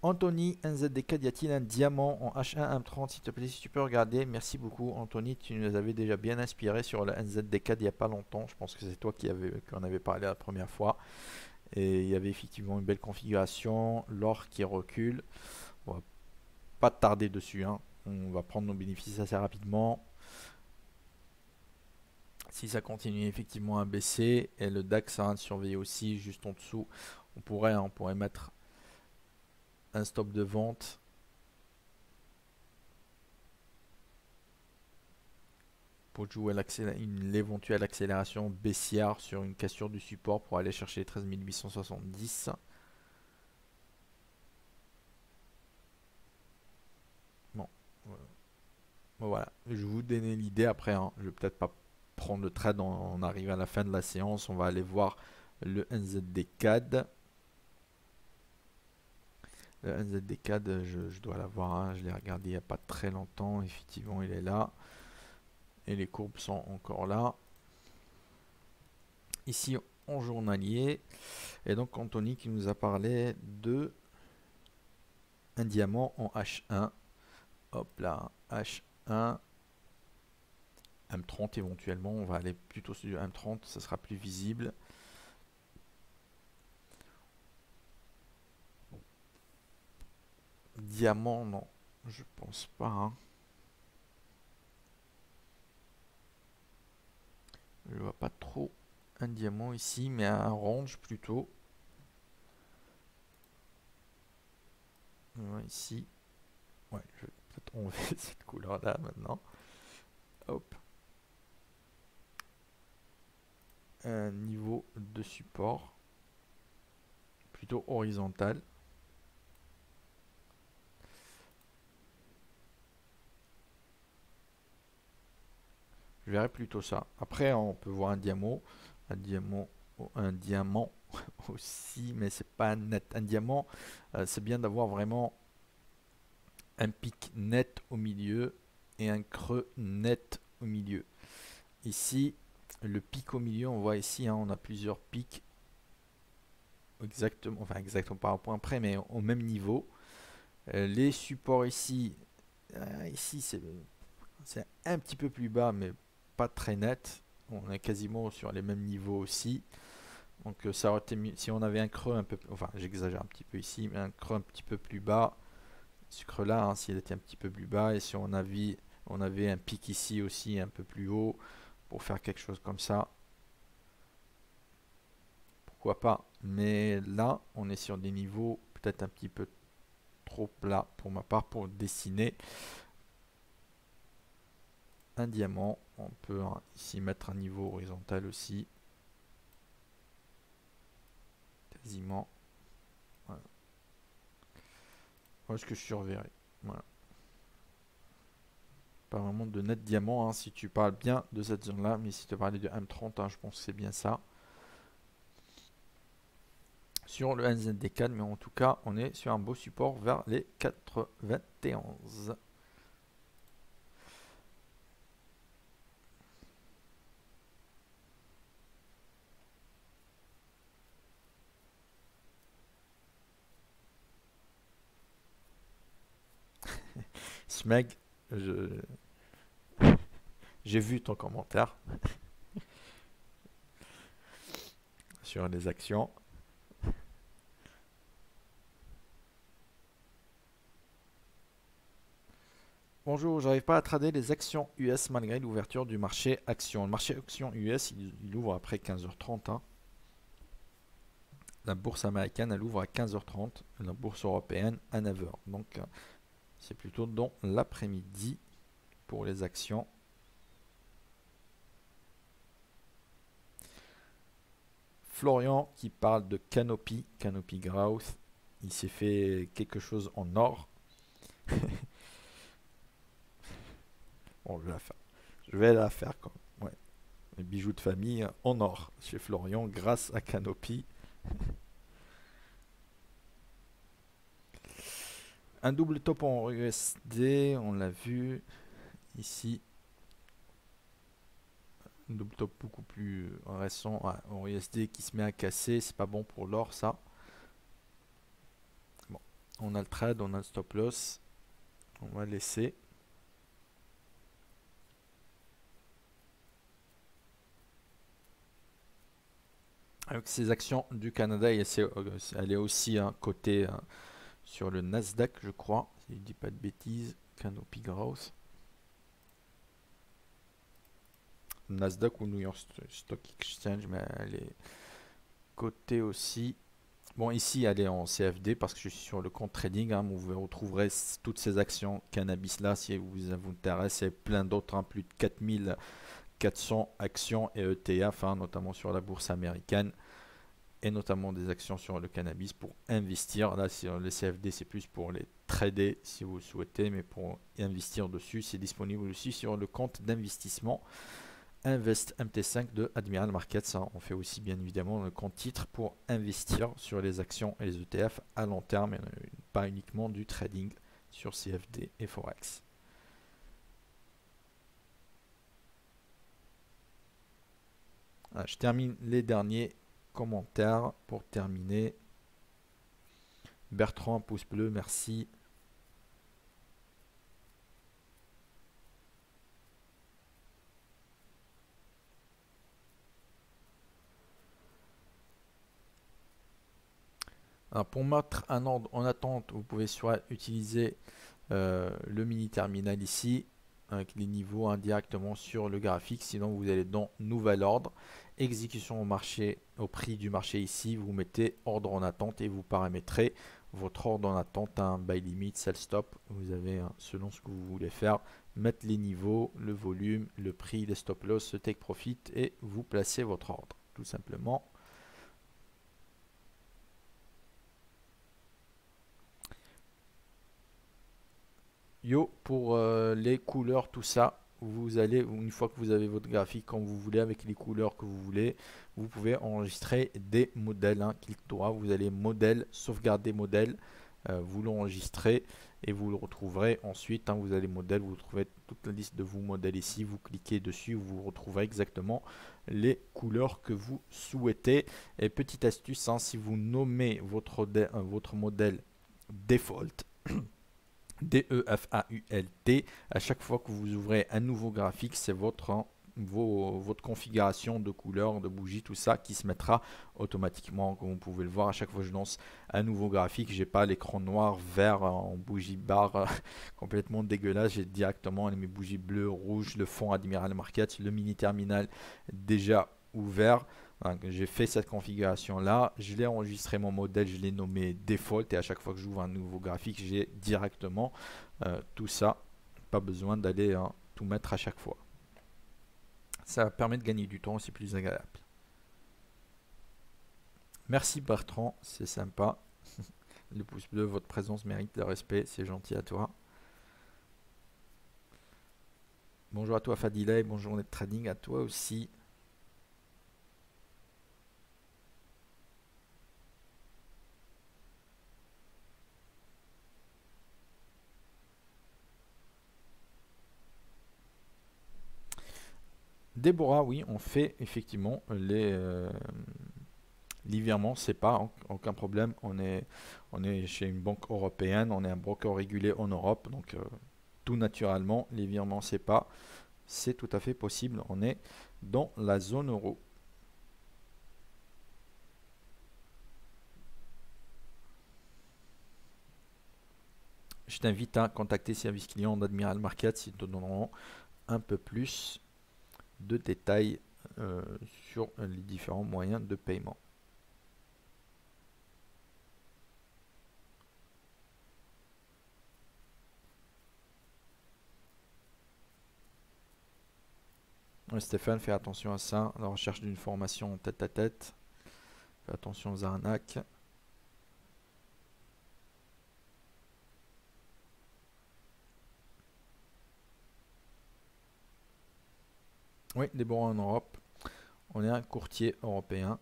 Anthony, NZDK, y a-t-il un diamant en H1 M30 S'il te plaît, si tu peux regarder? Merci beaucoup, Anthony. Tu nous avais déjà bien inspiré sur le NZDK il n'y a pas longtemps. Je pense que c'est toi qui, avait, en avait parlé la première fois. Et il y avait effectivement une belle configuration. L'or qui recule. On va pas tarder dessus. Hein. On va prendre nos bénéfices assez rapidement. Si ça continue effectivement à baisser, et le DAX a à surveiller aussi, juste en dessous, on pourrait, hein, on pourrait mettre un stop de vente pour jouer l'éventuelle accélération baissière sur une cassure du support pour aller chercher les 13 870. Bon, voilà. Je vous donner l'idée après. Hein. Je vais peut-être pas prendre le trade. On, arrive à la fin de la séance. On va aller voir le NZD CAD. Le NZD CAD, je, dois l'avoir. Hein. Je l'ai regardé il n'y a pas très longtemps. Effectivement, il est là. Et les courbes sont encore là. Ici, en journalier. Et donc, Anthony qui nous a parlé de un diamant en H1. Hop là, H1. M30 éventuellement. On va aller plutôt sur du M30. Ça sera plus visible. Diamant, non. Je pense pas. Hein. Je vois pas trop un diamant ici, mais un orange plutôt. ici. Ouais, je vais peut-être enlever cette couleur-là maintenant. Hop. Un niveau de support plutôt horizontal. Je verrais plutôt ça. Après, on peut voir un diamant, un diamant, un diamant aussi, mais c'est pas net. Un diamant, euh, c'est bien d'avoir vraiment un pic net au milieu et un creux net au milieu. Ici, le pic au milieu, on voit ici, hein, on a plusieurs pics exactement, enfin exactement par un point près, mais au même niveau. Euh, les supports ici, euh, ici c'est un petit peu plus bas, mais pas très net. On est quasiment sur les mêmes niveaux aussi. Donc euh, ça aurait été si on avait un creux un peu, enfin j'exagère un petit peu ici, mais un creux un petit peu plus bas. Ce creux là, hein, s'il était un petit peu plus bas, et si on avait, on avait un pic ici aussi un peu plus haut pour faire quelque chose comme ça, pourquoi pas. Mais là, on est sur des niveaux peut-être un petit peu trop plats pour ma part pour dessiner diamant. On peut ici mettre un niveau horizontal aussi. Quasiment. Voilà. Voilà ce que je surveillerai. Voilà. Pas vraiment de net diamant hein, si tu parles bien de cette zone là. Mais si tu parlais de M30, hein, je pense que c'est bien ça. Sur le NZD4, mais en tout cas, on est sur un beau support vers les 91. Smeg, j'ai vu ton commentaire sur les actions. Bonjour, j'arrive pas à trader les actions US malgré l'ouverture du marché action. Le marché action US, il, ouvre après 15h30. Hein. La bourse américaine, elle ouvre à 15h30. La bourse européenne à 9h. Donc, c'est plutôt dans l'après-midi pour les actions. Florian qui parle de Canopy, Canopy Growth. Il s'est fait quelque chose en or. bon, je vais la faire. Je vais la faire comme. Ouais. Les bijoux de famille en or chez Florian grâce à Canopy. Un double top en USD, on l'a vu ici. Un double top beaucoup plus récent en USD qui se met à casser. C'est pas bon pour l'or, ça. Bon, on a le trade, on a le stop loss. On va laisser. Avec ces actions du Canada, elle est aussi un côté hein, sur le Nasdaq, je crois, si je dis pas de bêtises, Canopy Growth. Nasdaq ou New York Stock Exchange, mais elle est cotée aussi. Bon, ici, elle est en CFD parce que je suis sur le compte trading. Hein, vous retrouverez toutes ces actions cannabis là si vous vous intéresse et plein d'autres, hein, plus de 4400 actions et ETF, hein, notamment sur la bourse américaine et notamment des actions sur le cannabis pour investir. Là, sur les CFD, c'est plus pour les trader si vous le souhaitez, mais pour investir dessus, c'est disponible aussi sur le compte d'investissement Invest MT5 de Admiral Markets. Hein. On fait aussi bien évidemment le compte titre pour investir sur les actions et les ETF à long terme, et pas uniquement du trading sur CFD et Forex. je termine les derniers commentaires pour terminer. Bertrand, pouce bleu, merci. pour mettre un ordre en attente, vous pouvez soit utiliser euh, le mini terminal ici avec les niveaux indirectement sur le graphique. Sinon, vous allez dans Nouvel ordre, exécution au marché, au prix du marché ici. Vous mettez ordre en attente et vous paramétrez votre ordre en attente, un buy limit, sell stop. Vous avez, selon ce que vous voulez faire, mettre les niveaux, le volume, le prix, les stop loss, le take profit et vous placez votre ordre, tout simplement. Yo, pour euh, les couleurs, tout ça, vous allez, une fois que vous avez votre graphique comme vous voulez, avec les couleurs que vous voulez, vous pouvez enregistrer des modèles. Hein, clic droit, vous allez modèle, sauvegarder modèle, euh, vous l'enregistrez et vous le retrouverez ensuite. Hein, vous allez modèle, vous trouvez toute la liste de vos modèles ici, vous cliquez dessus, vous retrouverez exactement les couleurs que vous souhaitez. Et petite astuce, hein, si vous nommez votre, euh, votre modèle default, D-E-F-A-U-L-T. À chaque fois que vous ouvrez un nouveau graphique, c'est votre, configuration de couleurs, de bougies, tout ça qui se mettra automatiquement. Comme vous pouvez le voir, à chaque fois que je lance un nouveau graphique, j'ai pas l'écran noir, vert en bougie barre complètement dégueulasse. J'ai directement mes bougies bleues, rouges, le fond Admiral Market, le mini terminal déjà ouvert. J'ai fait cette configuration là, je l'ai enregistré mon modèle, je l'ai nommé default et à chaque fois que j'ouvre un nouveau graphique, j'ai directement euh, tout ça. Pas besoin d'aller hein, tout mettre à chaque fois. Ça permet de gagner du temps, c'est plus agréable. Merci Bertrand, c'est sympa. Le pouce bleu, votre présence mérite le respect, c'est gentil à toi. Bonjour à toi Fadila et bonjour Net Trading à toi aussi. Déborah, oui, on fait effectivement les euh, virements, c'est pas aucun problème. On est, chez une banque européenne, on est un broker régulé en Europe, donc euh, tout naturellement, les virements, c'est pas, c'est tout à fait possible. On est dans la zone euro. Je t'invite à contacter service client d'Admiral Market s'ils te donneront un peu plus de détails euh, sur les différents moyens de paiement. Stéphane, fais attention à ça. La recherche d'une formation tête à tête. Fais attention aux arnaques. Oui, des bons en Europe. On est un courtier européen.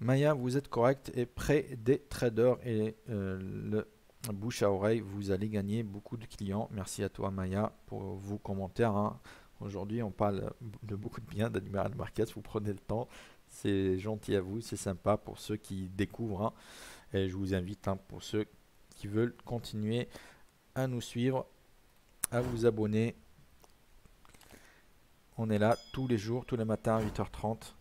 Maya, vous êtes correct et près des traders et euh, le bouche à oreille, vous allez gagner beaucoup de clients. Merci à toi Maya pour vos commentaires. Hein. Aujourd'hui, on parle de beaucoup de bien d'Admiral Markets. Vous prenez le temps. C'est gentil à vous, c'est sympa pour ceux qui découvrent. Hein. Et je vous invite hein, pour ceux qui veulent continuer à nous suivre, à vous abonner. On est là tous les jours, tous les matins à 8h30.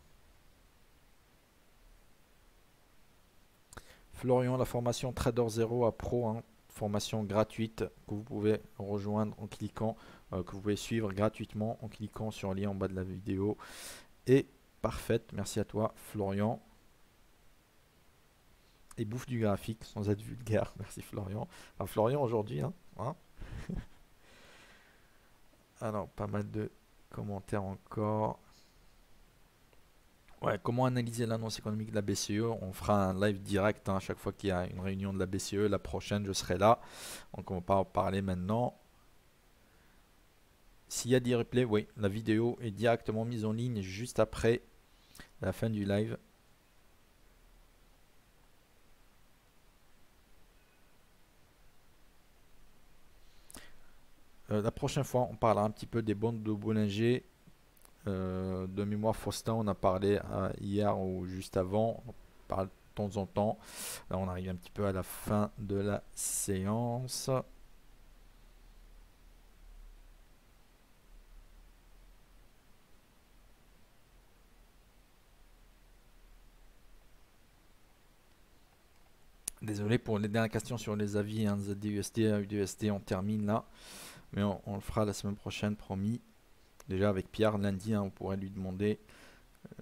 Florian, la formation Trader 0 à Pro, hein, formation gratuite que vous pouvez rejoindre en cliquant, euh, que vous pouvez suivre gratuitement en cliquant sur le lien en bas de la vidéo. Et parfaite, merci à toi Florian. Et bouffe du graphique sans être vulgaire, merci Florian. Alors Florian aujourd'hui, hein, hein. Alors pas mal de commentaires encore. Ouais, comment analyser l'annonce économique de la BCE On fera un live direct hein, à chaque fois qu'il y a une réunion de la BCE. La prochaine, je serai là. Donc on va pas en parler maintenant. S'il y a des replays, oui, la vidéo est directement mise en ligne juste après la fin du live. Euh, la prochaine fois, on parlera un petit peu des bandes de Bollinger euh, de mémoire Faustin, on a parlé euh, hier ou juste avant, on parle de temps en temps. Là, on arrive un petit peu à la fin de la séance. Désolé pour les dernières questions sur les avis, hein, ZDUSD, UDUSD, on termine là. Mais on le fera la semaine prochaine, promis. Déjà avec Pierre, lundi, hein, on pourrait lui demander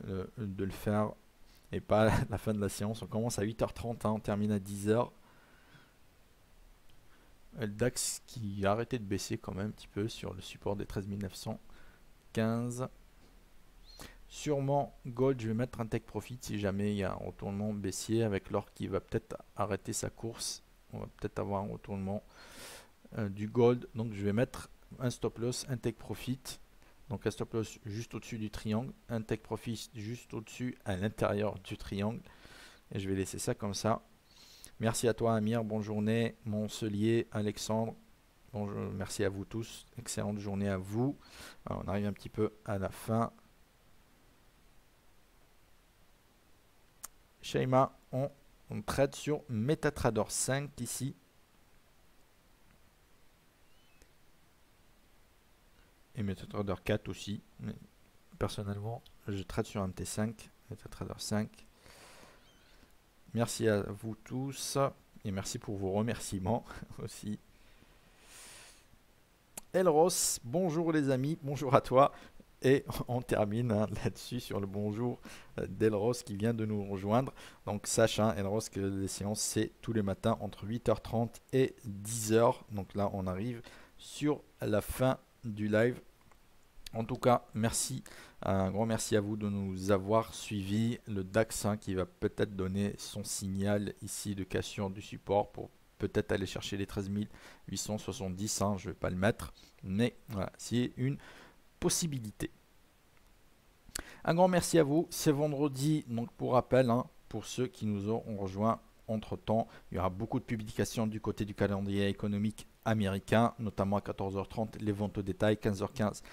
euh, de le faire et pas la fin de la séance. On commence à 8h30, hein, on termine à 10h. Le DAX qui a arrêté de baisser quand même un petit peu sur le support des 13 915. Sûrement Gold, je vais mettre un take profit si jamais il y a un retournement baissier avec l'or qui va peut-être arrêter sa course. On va peut-être avoir un retournement euh, du Gold. Donc je vais mettre un stop loss, un take profit. Donc un stop loss juste au-dessus du triangle, un take profit juste au-dessus à l'intérieur du triangle. Et je vais laisser ça comme ça. Merci à toi Amir, bonne journée. Moncelier, Alexandre, bonjour, merci à vous tous. Excellente journée à vous. on arrive un petit peu à la fin. Shaima, on, on traite sur MetaTrader 5 ici. et MetaTrader 4 aussi. Mais personnellement, je traite sur un MT5, MetaTrader 5. Merci à vous tous et merci pour vos remerciements aussi. Elros, bonjour les amis, bonjour à toi. Et on termine hein, là-dessus sur le bonjour euh, d'Elros qui vient de nous rejoindre. Donc sache, hein, Elros, que les séances, c'est tous les matins entre 8h30 et 10h. Donc là, on arrive sur la fin du live. En tout cas, merci, un grand merci à vous de nous avoir suivis. Le DAX hein, qui va peut-être donner son signal ici de cassure du support pour peut-être aller chercher les 13 870. Hein, je ne vais pas le mettre, mais voilà, c'est une possibilité. Un grand merci à vous. C'est vendredi, donc pour rappel, hein, pour ceux qui nous ont rejoints entre temps, il y aura beaucoup de publications du côté du calendrier économique américain, notamment à 14h30, les ventes au détail, 15h15,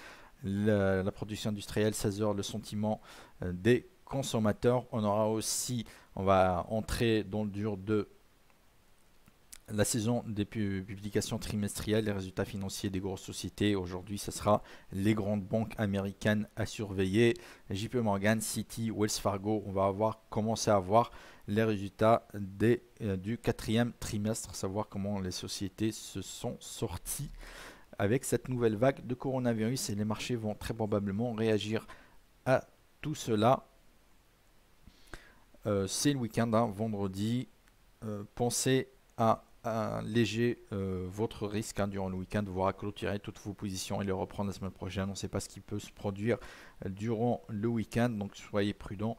la, production industrielle, 16h, le sentiment euh, des consommateurs. On aura aussi, on va entrer dans le dur de la saison des publications trimestrielles, les résultats financiers des grosses sociétés. Aujourd'hui, ce sera les grandes banques américaines à surveiller. JP Morgan, Citi, Wells Fargo. On va avoir à voir les résultats euh, du quatrième trimestre, savoir comment les sociétés se sont sorties avec cette nouvelle vague de coronavirus et les marchés vont très probablement réagir à tout cela. Euh, c'est le week-end, hein, vendredi. Euh, pensez à alléger euh, votre risque hein, durant le week-end, voire à clôturer toutes vos positions et les reprendre la semaine prochaine. On ne sait pas ce qui peut se produire durant le week-end, donc soyez prudents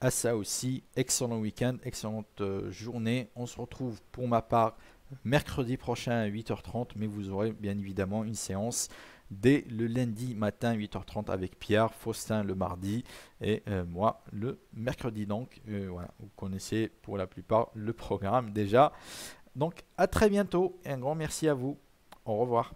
à ça aussi. Excellent week-end, excellente journée. On se retrouve pour ma part mercredi prochain à 8h30, mais vous aurez bien évidemment une séance dès le lundi matin à 8h30 avec Pierre, Faustin le mardi et euh, moi le mercredi. Donc euh, voilà, vous connaissez pour la plupart le programme déjà. Donc à très bientôt et un grand merci à vous. Au revoir.